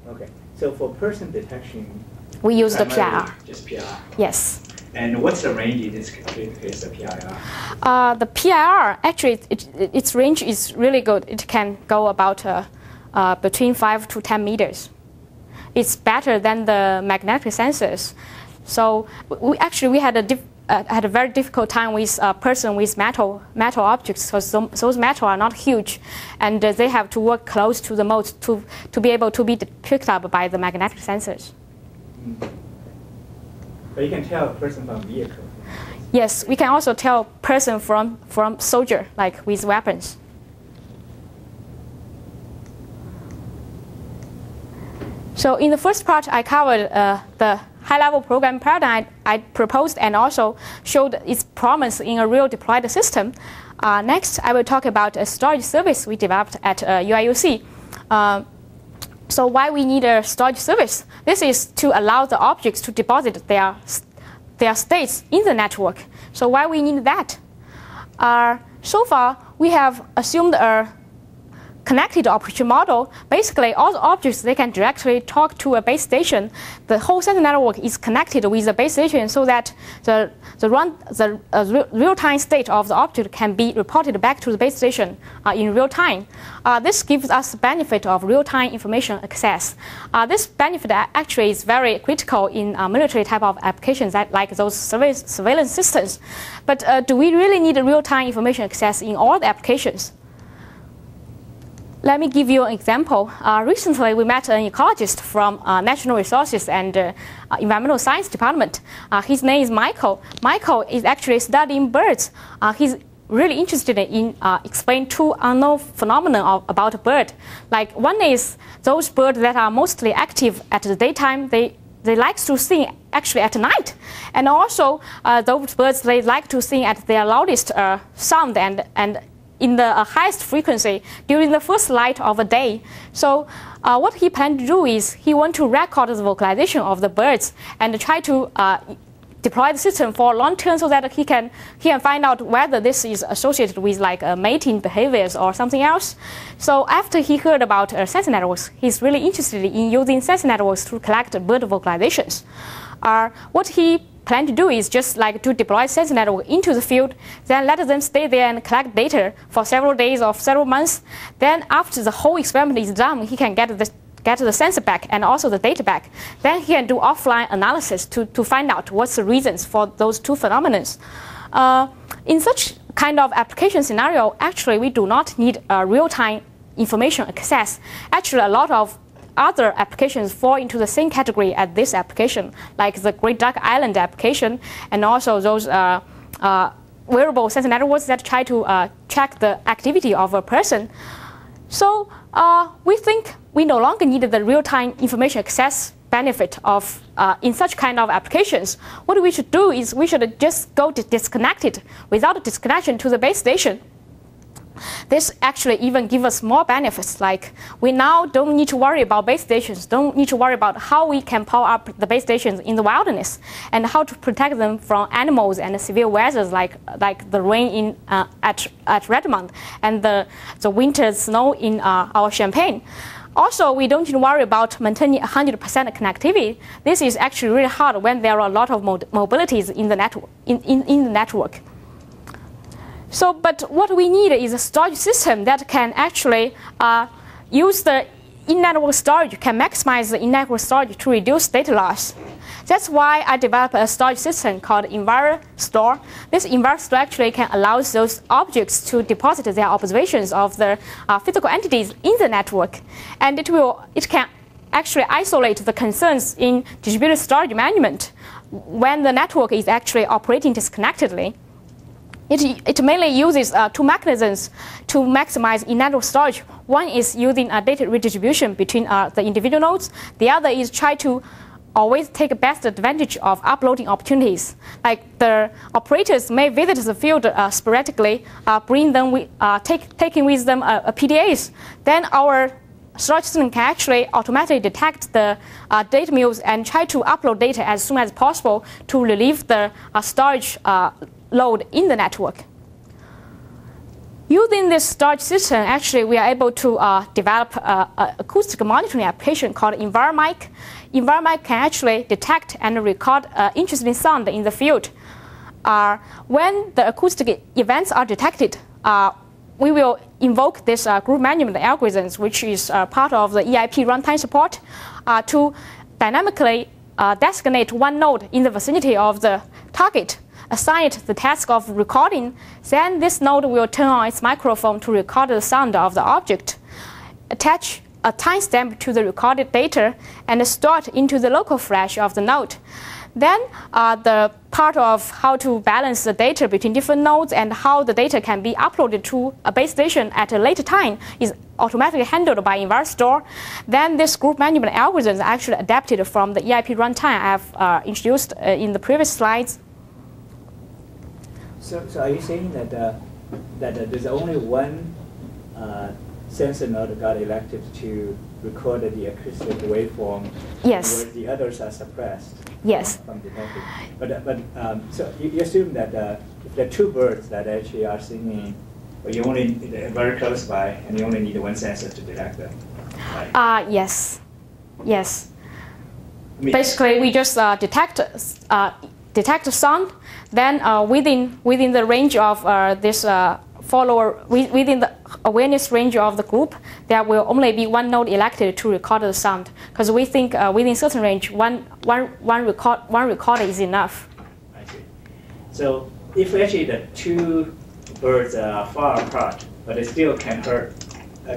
Okay, so for person detection, we use the PIR. Just PIR. Yes. And what's the range in this case of PIR? Uh, the PIR, actually, it, it, its range is really good. It can go about uh, uh, between 5 to 10 meters. It's better than the magnetic sensors so we actually we had a uh, had a very difficult time with a person with metal metal objects because those metal are not huge, and uh, they have to work close to the modes to to be able to be picked up by the magnetic sensors. Mm. But you can tell a person from vehicle. Yes, we can also tell person from from soldier like with weapons. So in the first part, I covered uh, the high-level program paradigm I, proposed and also showed its promise in a real deployed system. Uh, next, I will talk about a storage service we developed at uh, UIUC. Uh, so why we need a storage service? This is to allow the objects to deposit their their states in the network. So why we need that? Uh, so far, we have assumed a connected operation model, basically all the objects they can directly talk to a base station. The whole sensor network is connected with the base station so that the the, run, the uh, real-time state of the object can be reported back to the base station uh, in real time. Uh, this gives us the benefit of real-time information access. Uh, this benefit actually is very critical in uh, military type of applications that, like those surveillance systems. But uh, do we really need real-time information access in all the applications? Let me give you an example. Uh, recently, we met an ecologist from uh, National Resources and uh, uh Environmental Science Department. Uh, his name is Michael. Michael is actually studying birds. Uh, he's really interested in uh, explain two unknown phenomena of, about a bird. Like one is those birds that are mostly active at the daytime. They they like to sing actually at night, and also those birds they like to sing at their loudest sound and and in the uh, highest frequency during the first light of a day. So uh, what he planned to do is he want to record the vocalization of the birds and try to uh, deploy the system for long term so that he can he can find out whether this is associated with like uh, mating behaviors or something else. So after he heard about uh, sensor networks, he's really interested in using sensor networks to collect bird vocalizations. Uh, what he plan to do is just like to deploy sensor network into the field, then let them stay there and collect data for several days or several months. Then after the whole experiment is done, he can get the get the sensor back and also the data back. Then he can do offline analysis to, to find out what's the reasons for those two phenomena. Uh, in such kind of application scenario, actually we do not need a real-time information access. Actually, a lot of other applications fall into the same category as this application, like the Great Duck Island application, and also those uh, uh, wearable sensor networks that try to uh, track the activity of a person. So uh, we think we no longer need the real-time information access benefit of uh, in such kind of applications. What we should do is we should just go disconnected without a disconnection to the base station this actually even gives us more benefits. Like we now don't need to worry about base stations, don't need to worry about how we can power up the base stations in the wilderness and how to protect them from animals and severe weathers like like the rain in uh, at at Redmond and the the winter snow in uh, our Champaign. Also, we don't need to worry about maintaining 100% connectivity. This is actually really hard when there are a lot of mobilities in the network. In, in, in the network. So, but what we need is a storage system that can actually uh, use the in-network storage, can maximize the in-network storage to reduce data loss. That's why I developed a storage system called EnviroStore. This EnviroStore actually can allow those objects to deposit their observations of the uh, physical entities in the network, and it will it can actually isolate the concerns in distributed storage management when the network is actually operating disconnectedly. It, it mainly uses uh, two mechanisms to maximize in-network storage. One is using a data redistribution between uh, the individual nodes. The other is try to always take best advantage of uploading opportunities. Like the operators may visit the field uh, sporadically, uh, bring them with, uh, take, taking with them uh, PDAs. Then our storage system can actually automatically detect the uh, data mules and try to upload data as soon as possible to relieve the uh, storage uh, load in the network. Using this storage system, actually, we are able to uh, develop an acoustic monitoring application called EnviroMic. EnviroMic can actually detect and record uh, interesting sound in the field. Uh, when the acoustic events are detected, uh, we will invoke this uh, group management algorithms, which is uh, part of the EIP runtime support, to dynamically designate one node in the vicinity of the target assign it the task of recording, then this node will turn on its microphone to record the sound of the object. Attach a timestamp to the recorded data and store it into the local flash of the node. Then uh, the part of how to balance the data between different nodes and how the data can be uploaded to a base station at a later time is automatically handled by EnviroStore. Then this group management algorithm is actually adapted from the EIP runtime I've uh, introduced uh, in the previous slides. So, so are you saying that uh, that uh, there's only one uh, sensor node got elected to record the acoustic waveform, yes. where the others are suppressed? Yes. From detecting. But, uh, but um, so you, you, assume that uh, if there are two birds that actually are singing, but you only very close by, and you only need one sensor to detect them. Right? Uh, yes. Yes. I mean, Basically, we just uh, detect uh, detect sound. Then uh, within within the range of uh, this uh, follower within the awareness range of the group, there will only be one node elected to record the sound because we think within certain range, one, one, one, record, one recorder is enough. I see. So if actually the two birds are far apart, but they still can, uh,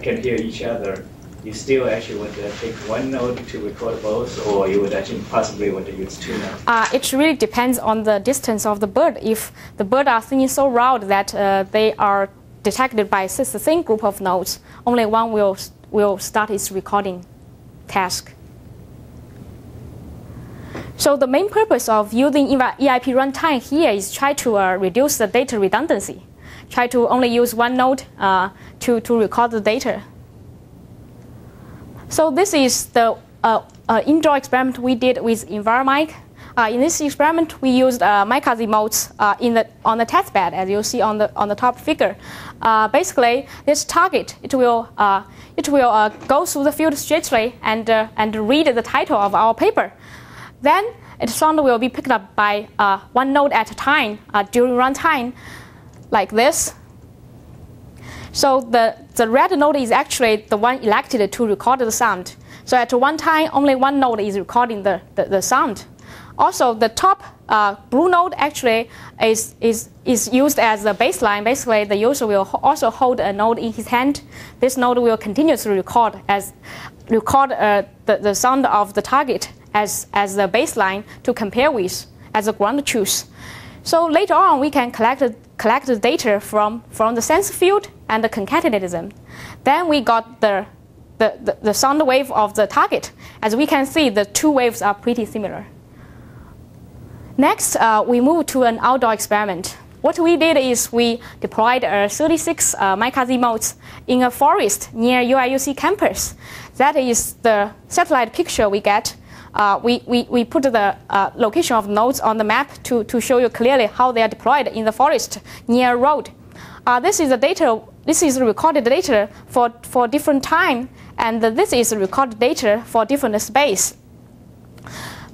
can hear each other, you still actually would uh, take one node to record both, or you would actually possibly would use two nodes? Uh, it really depends on the distance of the bird. If the bird are singing so loud that uh, they are detected by the same group of nodes, only one will, will start its recording task. So the main purpose of using EIP runtime here is try to uh, reduce the data redundancy. Try to only use one node uh, to, to record the data. So this is the uh, uh, indoor experiment we did with EnviroMic. Uh, in this experiment, we used uh, modes uh, in the, on the test bed, as you see on the, on the top figure. Uh, basically, this target, it will, uh, it will go through the field straightly and, and read the title of our paper. Then, its sound will be picked up by one node at a time during runtime, like this. So the, the red node is actually the one elected to record the sound. So at one time, only one node is recording the, the, the sound. Also, the top uh, blue node actually is, is, is used as a baseline. Basically, the user will also hold a node in his hand. This node will continuously record as record uh, the, the sound of the target as, as the baseline to compare with as a ground truth. So later on, we can collect, collect the data from, from the sense field and concatenate them. Then we got the, the, the, the sound wave of the target. As we can see, the two waves are pretty similar. Next, uh, we move to an outdoor experiment. What we did is we deployed uh, 36 uh, in a forest near UIUC campus. That is the satellite picture we get. Uh, we, we, we put the uh, location of nodes on the map to, to show you clearly how they are deployed in the forest near road. Uh, this is the data. This is recorded data for, for different time, and this is recorded data for different space.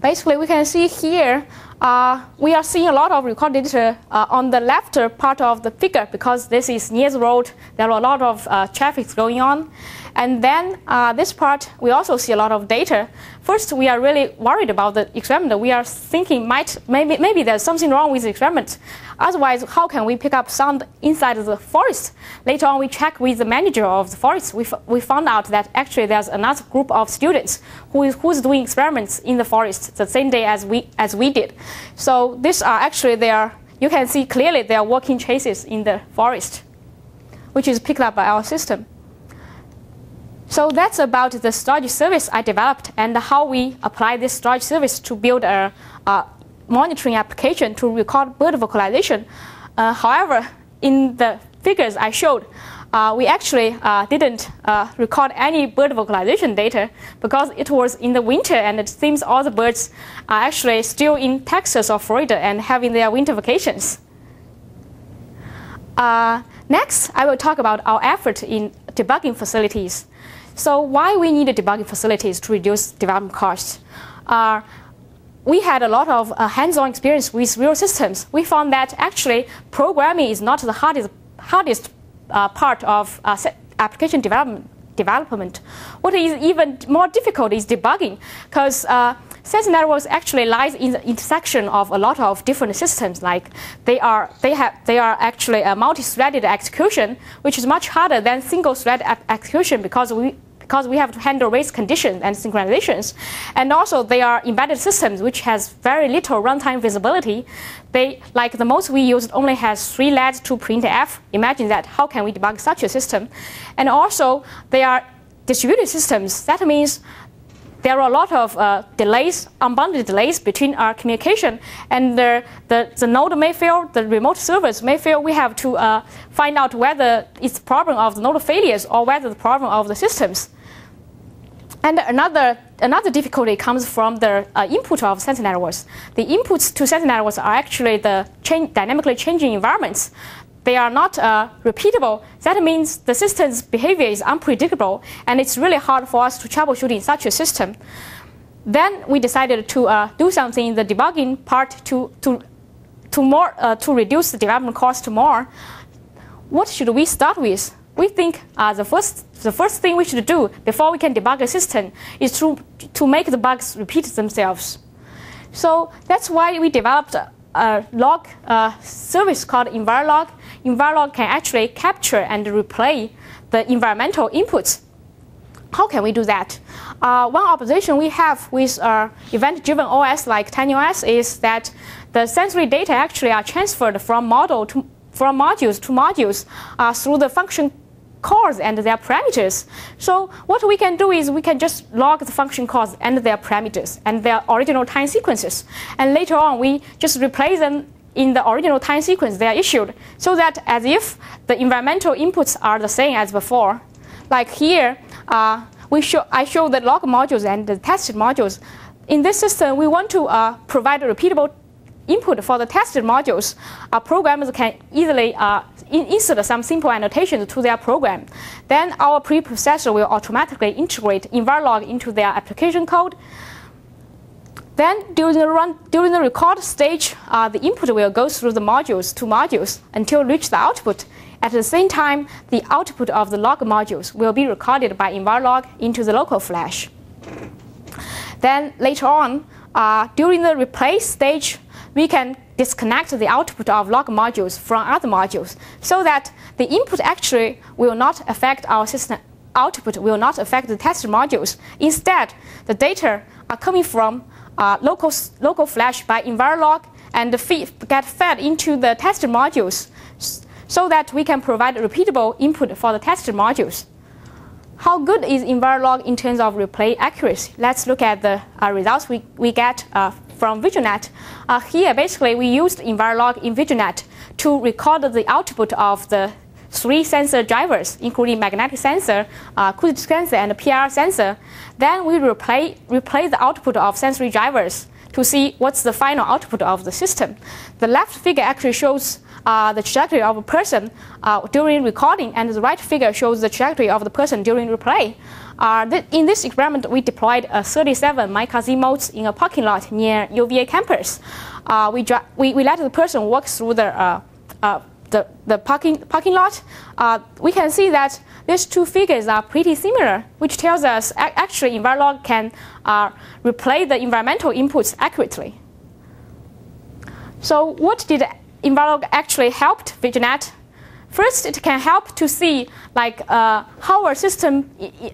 Basically, we can see here uh, we are seeing a lot of recorded data uh, on the left part of the figure because this is near the road. There are a lot of traffic going on. And then uh, this part, we also see a lot of data. First, we are really worried about the experiment. We are thinking might maybe, maybe there's something wrong with the experiment. Otherwise, how can we pick up sound inside the forest? Later on, we check with the manager of the forest. We, we found out that actually there's another group of students who is who's doing experiments in the forest the same day as we as we did. So these are actually their you can see clearly they are walking traces in the forest, which is picked up by our system. So that's about the storage service I developed and how we apply this storage service to build a, a monitoring application to record bird vocalization. Uh, however, in the figures I showed, uh, we actually uh, didn't uh, record any bird vocalization data because it was in the winter and it seems all the birds are actually still in Texas or Florida and having their winter vacations. Uh, next, I will talk about our effort in debugging facilities. So why we need debugging facilities to reduce development costs? Uh, we had a lot of uh, hands-on experience with real systems. We found that actually programming is not the hardest, hardest uh, part of uh, application development. Development. What is even more difficult is debugging, because Sensor networks actually lies in the intersection of a lot of different systems. Like they are, they have, they are actually a multi-threaded execution, which is much harder than single-thread execution because we because we have to handle race conditions and synchronizations. And also they are embedded systems which has very little runtime visibility. They, like the most we use only has three LEDs to printf. Imagine that, how can we debug such a system? And also they are distributed systems. That means there are a lot of uh, delays, unbounded delays between our communication, and the, the, the, node may fail, the remote servers may fail. We have to uh, find out whether it's the problem of the node failures or whether the problem of the systems. And another, another difficulty comes from the uh, input of sensor networks. The inputs to sensor networks are actually the dynamically changing environments. They are not uh, repeatable. That means the system's behavior is unpredictable, and it's really hard for us to troubleshoot in such a system. Then we decided to uh, do something in the debugging part to, to, to, more, uh, to reduce the development cost to more. What should we start with? we think uh, the, first, the first thing we should do before we can debug a system is to, to make the bugs repeat themselves. So that's why we developed a log uh, service called EnviroLog. EnviroLog can actually capture and replay the environmental inputs. How can we do that? Uh, one observation we have with uh, event-driven OS like TinyOS is that the sensory data actually are transferred from model to from modules to modules uh, through the function calls and their parameters. So what we can do is we can just log the function calls and their parameters and their original time sequences. And later on, we just replace them in the original time sequence they are issued so that as if the environmental inputs are the same as before. Like here, uh, we show, I show the log modules and the tested modules. In this system, we want to uh, provide a repeatable input for the tested modules. Uh, programmers can easily uh, insert some simple annotations to their program. Then our preprocessor will automatically integrate EnviroLog into their application code. Then during the, run, during the record stage, uh, the input will go through the modules to modules until reach the output. At the same time, the output of the log modules will be recorded by EnviroLog into the local flash. Then later on, uh, during the replace stage, we can disconnect the output of log modules from other modules so that the input actually will not affect our system output will not affect the test modules. Instead, the data are coming from uh, local, local flash by EnviroLog and feed, get fed into the test modules so that we can provide repeatable input for the test modules. How good is EnviroLog in terms of replay accuracy? Let's look at the uh, results we, we get uh, from VigilNet. Uh, here, basically, we used EnviroLog in VigilNet to record the output of the three sensor drivers, including magnetic sensor, uh, acoustic sensor, and PR sensor. Then we replay, replay the output of sensory drivers to see what's the final output of the system. The left figure actually shows uh, the trajectory of a person uh, during recording, and the right figure shows the trajectory of the person during replay. Uh, th in this experiment, we deployed uh, 37 Mica modes in a parking lot near UVA campus. Uh, we, we, we, let the person walk through the, uh, uh, the, the parking, parking lot. Uh, we can see that these two figures are pretty similar, which tells us actually EnviroLog can replay the environmental inputs accurately. So what did EnviroLog actually help VigilNet First, it can help to see like uh, how our system,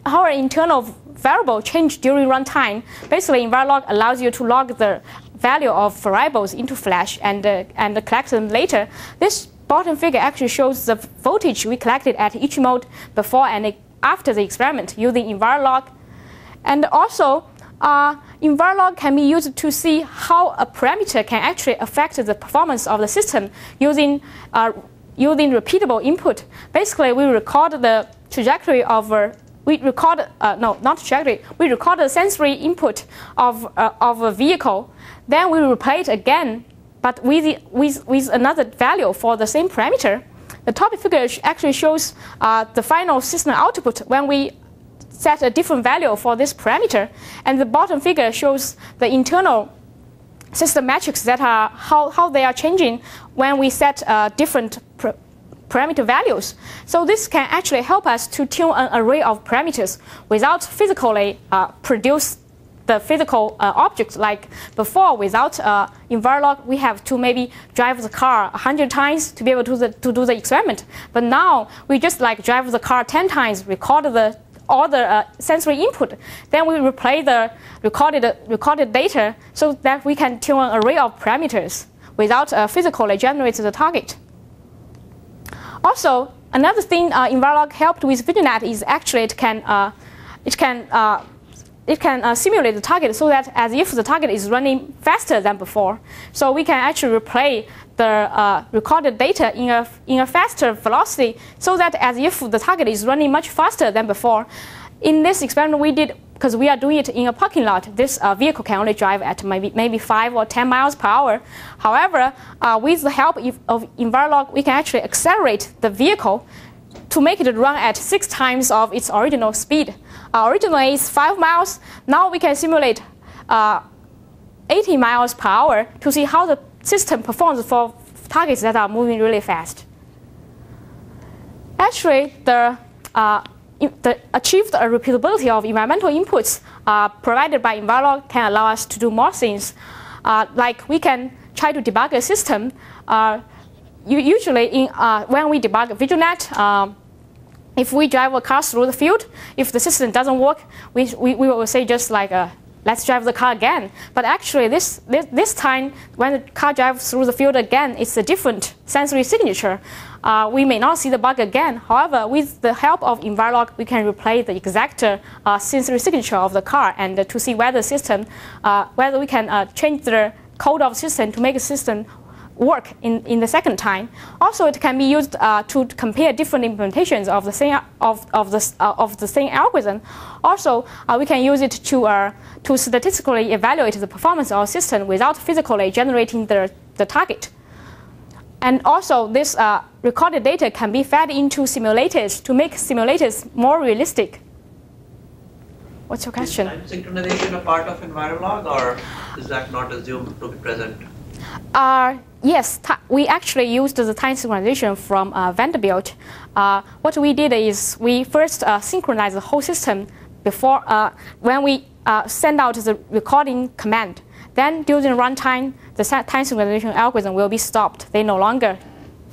how our internal variable change during runtime. Basically, EnviroLog allows you to log the value of variables into Flash and, uh, and collect them later. This bottom figure actually shows the voltage we collected at each mode before and after the experiment using EnviroLog. And also, uh, EnviroLog can be used to see how a parameter can actually affect the performance of the system using uh, using repeatable input. Basically, we record the trajectory of a, we record, uh, no, not trajectory, we record the sensory input of, uh, of a vehicle. Then we replay it again, but with, with, with another value for the same parameter. The top figure actually shows uh, the final system output when we set a different value for this parameter. And the bottom figure shows the internal system metrics that are how, how they are changing when we set uh, different parameter values. So this can actually help us to tune an array of parameters without physically uh, produce the physical uh, objects like before without uh, EnviroLog we have to maybe drive the car 100 times to be able to, the, to do the experiment but now we just like drive the car 10 times record the all the uh, sensory input. Then we replay the recorded, recorded data so that we can tune an array of parameters without uh, physically generate the target. Also, another thing uh, EnviroLog helped with VigilNet is actually it can, uh, it can uh, it can uh, simulate the target so that as if the target is running faster than before. So we can actually replay the uh, recorded data in a, in a faster velocity so that as if the target is running much faster than before. In this experiment, we did because we are doing it in a parking lot, this uh, vehicle can only drive at maybe, maybe 5 or 10 miles per hour. However, uh, with the help of EnviroLog, we can actually accelerate the vehicle to make it run at 6 times of its original speed. Uh, originally, it's 5 miles. Now we can simulate uh, 80 miles per hour to see how the system performs for targets that are moving really fast. Actually, the uh, the achieved repeatability of environmental inputs uh, provided by EnviroLog can allow us to do more things. Uh, like we can try to debug a system. Uh, usually, in, when we debug VigilNet, um, if we drive a car through the field, if the system doesn't work, we, we, we will say just like uh, let's drive the car again. But actually, this, this, this time, when the car drives through the field again, it's a different sensory signature. Uh, we may not see the bug again. However, with the help of EnviroLog, we can replay the exact uh, sensory signature of the car and uh, to see whether system, uh, whether we can uh, change the code of system to make the system work in, in the second time. Also, it can be used uh, to compare different implementations of the same of, of the uh, of the same algorithm. Also, uh, we can use it to uh, to statistically evaluate the performance of a system without physically generating the, the target. And also, this uh, recorded data can be fed into simulators to make simulators more realistic. What's your question? Is time synchronization a part of EnviroLog, or is that not assumed to be present? Uh, yes, we actually used the time synchronization from uh, Vanderbilt. Uh, what we did is we first uh, synchronized the whole system before uh, when we uh, send out the recording command. Then during runtime, the time synchronization algorithm will be stopped. They no longer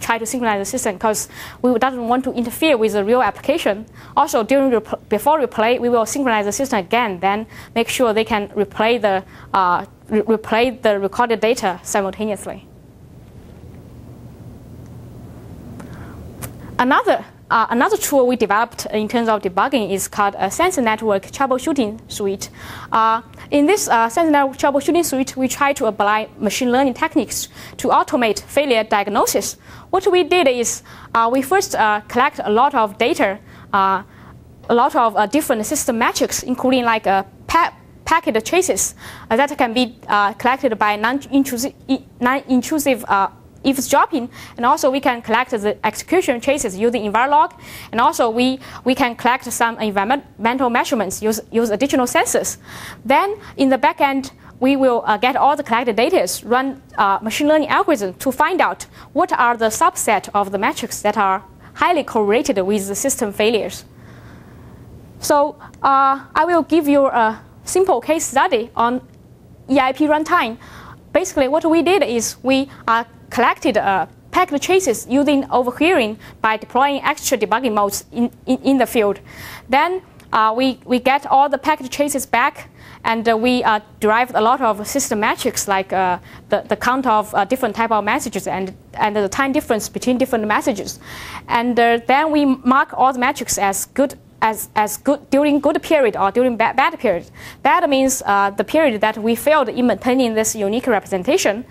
try to synchronize the system because we doesn't want to interfere with the real application. Also, during rep before replay, we will synchronize the system again, then make sure they can replay the uh, re replay the recorded data simultaneously. Another uh, another tool we developed in terms of debugging is called a sensor network troubleshooting suite. Uh, in this uh, sensor network troubleshooting suite, we try to apply machine learning techniques to automate failure diagnosis. What we did is uh, we first uh, collect a lot of data, uh, a lot of different system metrics, including like pa packet traces that can be collected by non-intrusive, non-intrusive eavesdropping, and also we can collect the execution traces using EnviroLog, and also we, we can collect some environmental measurements, use, use additional sensors. Then in the backend, we will uh, get all the collected data, run uh, machine learning algorithm to find out what are the subset of the metrics that are highly correlated with the system failures. So uh, I will give you a simple case study on EIP runtime. Basically, what we did is we uh, collected uh, packet traces using overhearing by deploying extra debugging modes in, in, in the field. Then uh, we, we get all the packet traces back and uh, we uh, derived a lot of system metrics like uh, the, the count of uh, different type of messages and, and the time difference between different messages. And uh, then we mark all the metrics as good as, as good during good period or during bad, bad period. Bad means uh, the period that we failed in maintaining this unique representation.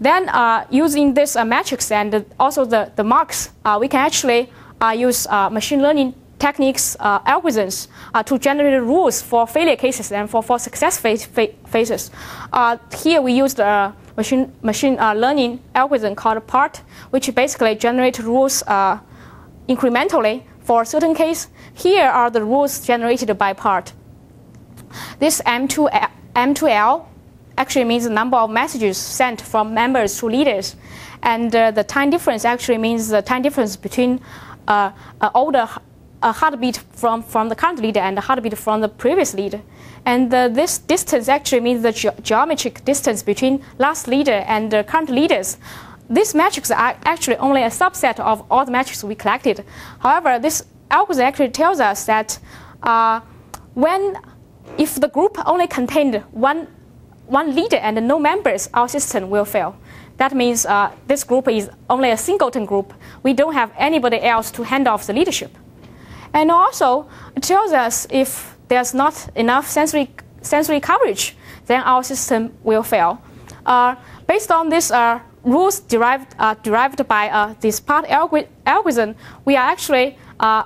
Then uh, using this uh, metrics and also the, the marks, uh, we can actually uh, use uh, machine learning techniques, uh, algorithms to generate rules for failure cases and for, for success phase, phases. here we used a machine, machine learning algorithm called PART, which basically generates rules incrementally for a certain case. Here are the rules generated by PART. This M2, M2L actually means the number of messages sent from members to leaders. And uh, the time difference actually means the time difference between uh, older a heartbeat from, from the current leader and a heartbeat from the previous leader. And uh, this distance actually means the ge geometric distance between last leader and the current leaders. These metrics are actually only a subset of all the metrics we collected. However, this algorithm actually tells us that uh, when if the group only contained one one leader and no members, our system will fail. That means uh, this group is only a singleton group. We don't have anybody else to hand off the leadership. And also, it tells us if there's not enough sensory, sensory coverage, then our system will fail. Uh, based on these uh, rules derived, uh, derived by uh, this part algorithm, we are actually uh,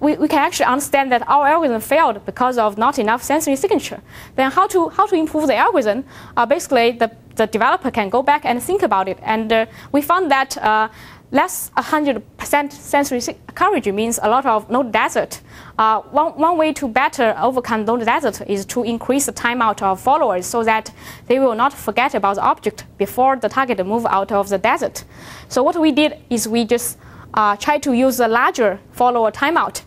we, we can actually understand that our algorithm failed because of not enough sensory signature. Then how to, how to improve the algorithm? Uh, basically, the, the developer can go back and think about it. And uh, we found that uh, less 100% sensory coverage means a lot of node desert. Uh, one, one way to better overcome node desert is to increase the timeout of followers so that they will not forget about the object before the target move out of the desert. So what we did is we just uh, try to use a larger follower timeout.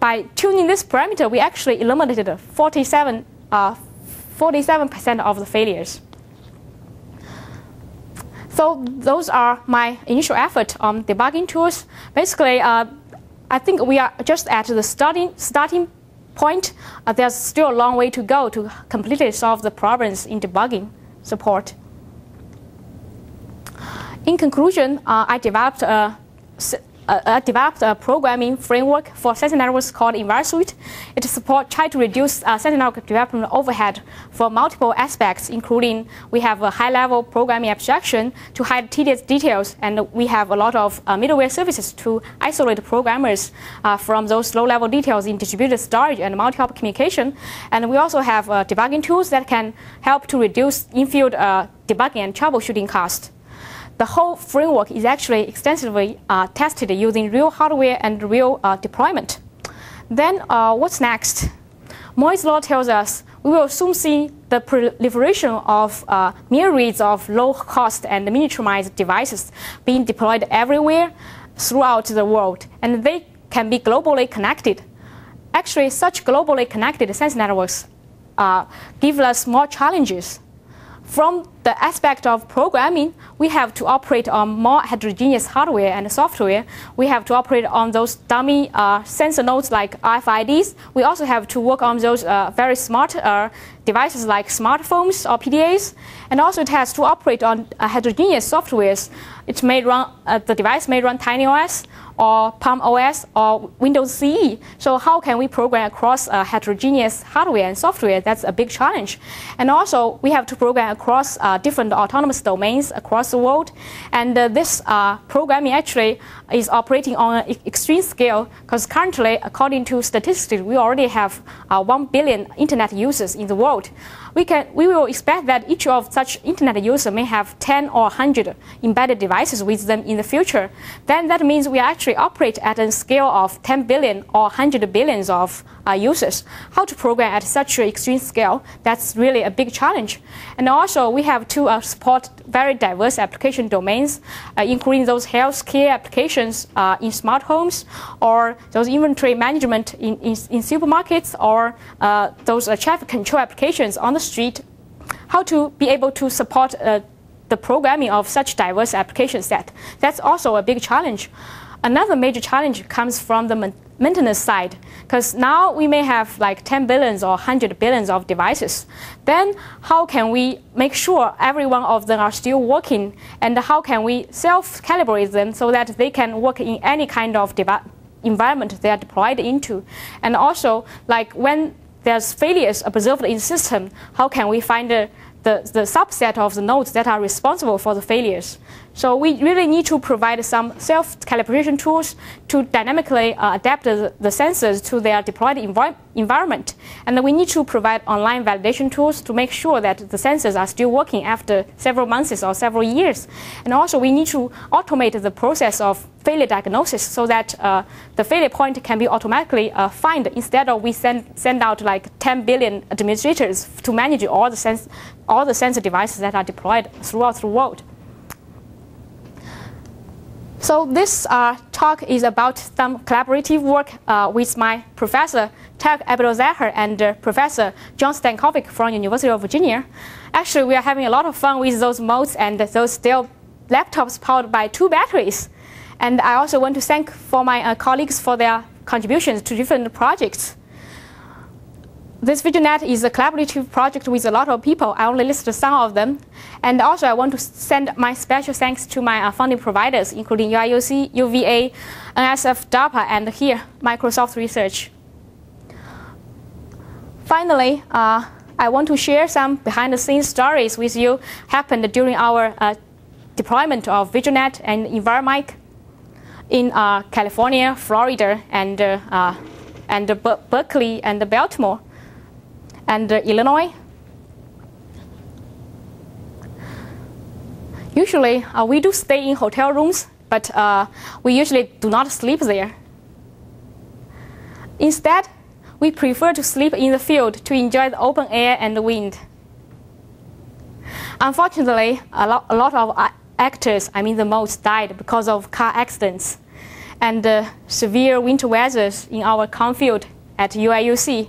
By tuning this parameter, we actually eliminated 47, uh, 47% of the failures. So those are my initial effort on debugging tools. Basically, uh, I think we are just at the starting, starting point. Uh, there's still a long way to go to completely solve the problems in debugging support. In conclusion, uh, I developed a uh, uh, developed a programming framework for sensor networks called EnviroSuite. It supports try to reduce uh, sensor network development overhead for multiple aspects, including we have a high-level programming abstraction to hide tedious details, and we have a lot of uh, middleware services to isolate programmers uh, from those low-level details in distributed storage and multi-hop communication. And we also have uh, debugging tools that can help to reduce in-field debugging and troubleshooting costs the whole framework is actually extensively uh, tested using real hardware and real uh, deployment. Then uh, what's next? Moore's law tells us we will soon see the proliferation of uh, myriads of low-cost and miniaturized devices being deployed everywhere throughout the world, and they can be globally connected. Actually, such globally connected sense networks uh, give us more challenges from the aspect of programming, we have to operate on more heterogeneous hardware and software. We have to operate on those dummy uh, sensor nodes like RFIDs. We also have to work on those uh, very smart uh, devices like smartphones or PDAs. And also it has to operate on uh, heterogeneous softwares. It may run, uh, the device may run TinyOS or Palm OS or Windows CE. So how can we program across uh, heterogeneous hardware and software? That's a big challenge. And also we have to program across uh, different autonomous domains across the world. And uh, this uh, programming actually is operating on an extreme scale because currently, according to statistics, we already have uh, 1 billion internet users in the world we, can, we will expect that each of such internet users may have 10 or 100 embedded devices with them in the future. Then that means we actually operate at a scale of 10 billion or 100 billions of uh, users. How to program at such an extreme scale, that's really a big challenge. And also, we have to uh, support very diverse application domains, uh, including those healthcare applications uh, in smart homes, or those inventory management in, in, in supermarkets, or uh, those uh, traffic control applications on the street, how to be able to support the programming of such diverse application set. That's also a big challenge. Another major challenge comes from the maintenance side, because now we may have like 10 billions or 100 billions of devices. Then how can we make sure every one of them are still working, and how can we self-calibrate them so that they can work in any kind of environment they are deployed into? And also, like when there's failures observed in system, how can we find the, the, the subset of the nodes that are responsible for the failures? So we really need to provide some self-calibration tools to dynamically uh, adapt the, the, sensors to their deployed envi environment. And we need to provide online validation tools to make sure that the sensors are still working after several months or several years. And also we need to automate the process of failure diagnosis so that uh, the failure point can be automatically uh, found instead of we send, send out like 10 billion administrators to manage all the, all the sensor devices that are deployed throughout the world. So this uh, talk is about some collaborative work uh, with my professor, Tarek Abdelzaher, and uh, Professor John Stankovic from University of Virginia. Actually, we are having a lot of fun with those modes and those Dell laptops powered by two batteries. And I also want to thank for my uh, colleagues for their contributions to different projects this VigilNet is a collaborative project with a lot of people. I only listed some of them. And also, I want to send my special thanks to my uh, funding providers, including UIUC, UVA, NSF, DARPA, and here, Microsoft Research. Finally, uh, I want to share some behind-the-scenes stories with you happened during our uh, deployment of VigilNet and EnviroMic. In uh, California, Florida, and, uh, uh and Berkeley and Baltimore, and Illinois. Usually, we do stay in hotel rooms, but we usually do not sleep there. Instead, we prefer to sleep in the field to enjoy the open air and the wind. Unfortunately, a, lo a lot of actors, I mean the most, died because of car accidents and uh, severe winter weather in our cornfield at UIUC.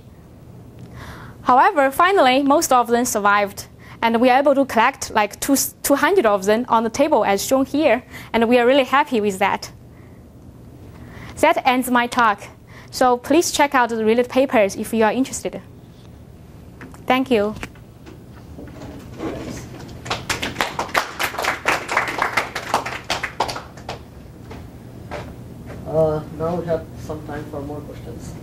However, finally, most of them survived, and we are able to collect like two, 200 of them on the table as shown here, and we are really happy with that. That ends my talk. So please check out the related papers if you are interested. Thank you. Uh, now we have some time for more questions.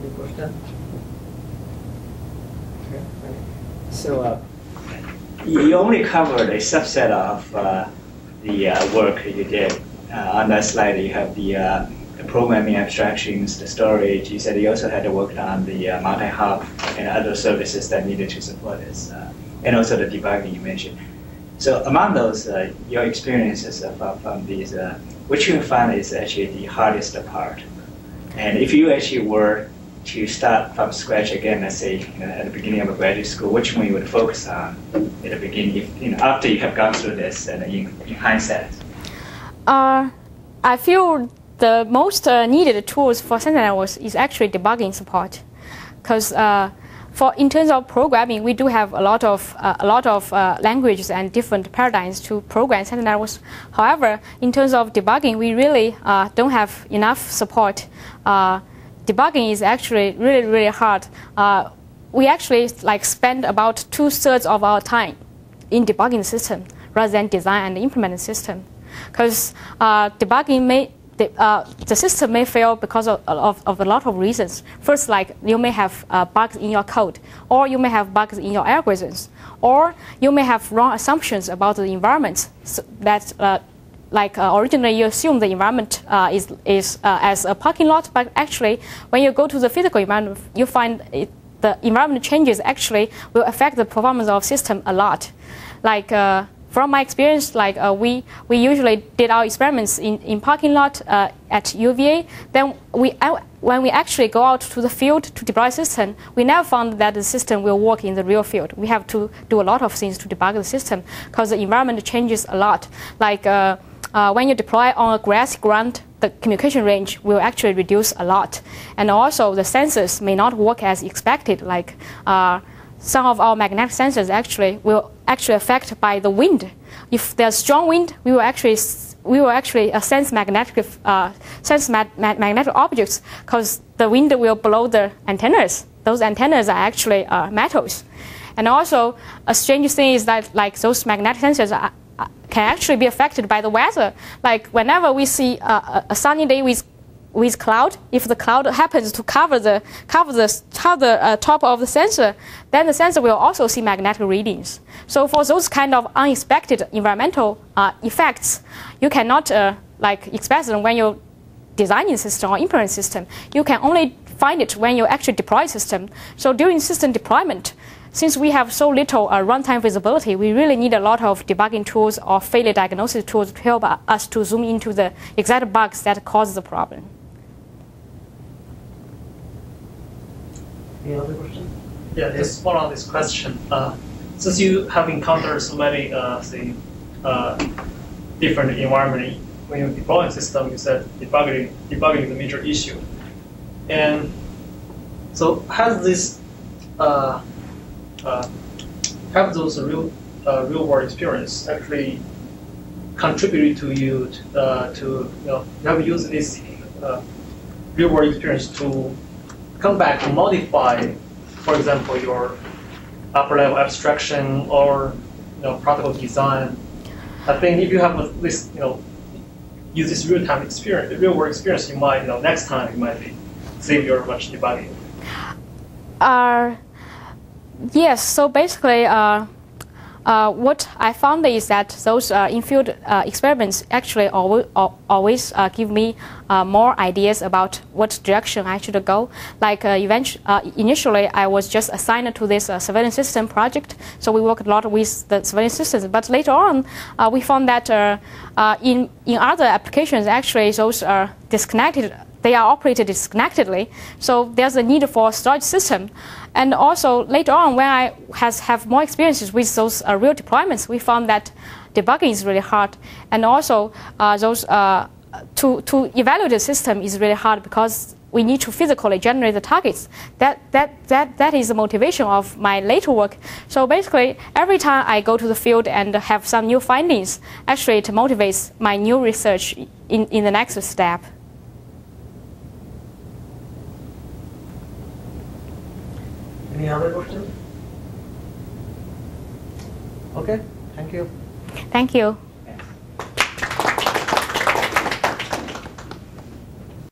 Any question? Okay. So uh, you only covered a subset of uh, the uh, work you did. Uh, on that slide, you have the, uh, the, programming abstractions, the storage. You said you also had to work on the multi-hop and other services that needed to support this, and also the debugging you mentioned. So among those, uh, your experiences of, from these, which you find is actually the hardest part? And if you actually were to start from scratch again, let's say you know, at the beginning of a graduate school, which one you would focus on at the beginning, if, you know, after you have gone through this and in, in hindsight? Uh, I feel the most uh, needed tools for sensornet is actually debugging support, because uh, for in terms of programming, we do have a lot of uh, a lot of uh, languages and different paradigms to program sensornet However, in terms of debugging, we really uh, don't have enough support debugging is actually really, really hard. Uh, we actually like spend about two thirds of our time in debugging the system rather than design and implement the system. Because uh, debugging may the, uh, the, system may fail because of, of, of, a lot of reasons. First, like you may have uh, bugs in your code, or you may have bugs in your algorithms, or you may have wrong assumptions about the environment so that uh, like uh, originally you assume the environment uh, is, is uh, as a parking lot, but actually when you go to the physical environment, you find it, the environment changes actually will affect the performance of system a lot. Like uh, from my experience, like uh, we, we usually did our experiments in, in parking lot uh, at UVA. Then we, when we actually go out to the field to deploy system, we never found that the system will work in the real field. We have to do a lot of things to debug the system because the environment changes a lot. Like uh, when you deploy on a grassy ground, the communication range will actually reduce a lot. And also the sensors may not work as expected, like uh, some of our magnetic sensors actually will actually affect by the wind. If there's strong wind, we will actually we will actually uh, sense magnetic uh, sense ma ma magnetic objects because the wind will blow the antennas. Those antennas are actually uh, metals. And also, a strange thing is that like those magnetic sensors are can actually be affected by the weather. Like whenever we see a, a sunny day with with cloud, if the cloud happens to cover the cover the, cover the uh, top of the sensor, then the sensor will also see magnetic readings. So for those kind of unexpected environmental uh, effects, you cannot uh, like expect them when you're designing system or implementing system. You can only find it when you actually deploy system. So during system deployment, since we have so little uh, runtime visibility, we really need a lot of debugging tools or failure diagnosis tools to help us to zoom into the exact bugs that cause the problem. Any other questions? Yeah, just follow on this question. Uh, since you have encountered so many, uh, say, uh, different environment when you deploy a system, you said debugging, debugging is a major issue. And so has this uh, uh, have those real uh, real world experience actually contributed to you to, uh, to you know have used this real world experience to come back to modify, for example, your upper level abstraction or you know practical design. I think if you have this you know use this real time experience, the real world experience, you might you know next time you might be save your much debugging. Uh, Yes, so basically, uh, uh, what I found is that those uh, in-field uh, experiments actually always, uh, give me uh, more ideas about what direction I should go. Like initially, I was just assigned to this surveillance system project, so we worked a lot with the surveillance systems. But later on, we found that in in other applications, actually, those are disconnected they are operated disconnectedly. So there's a need for a storage system. And also later on, when I has have more experiences with those uh, real deployments, we found that debugging is really hard. And also uh, those uh, to, to evaluate the system is really hard because we need to physically generate the targets. That, that, that, that is the motivation of my later work. So basically, every time I go to the field and have some new findings, actually it motivates my new research in, in the next step. Any other questions? Okay, thank you. Thank you.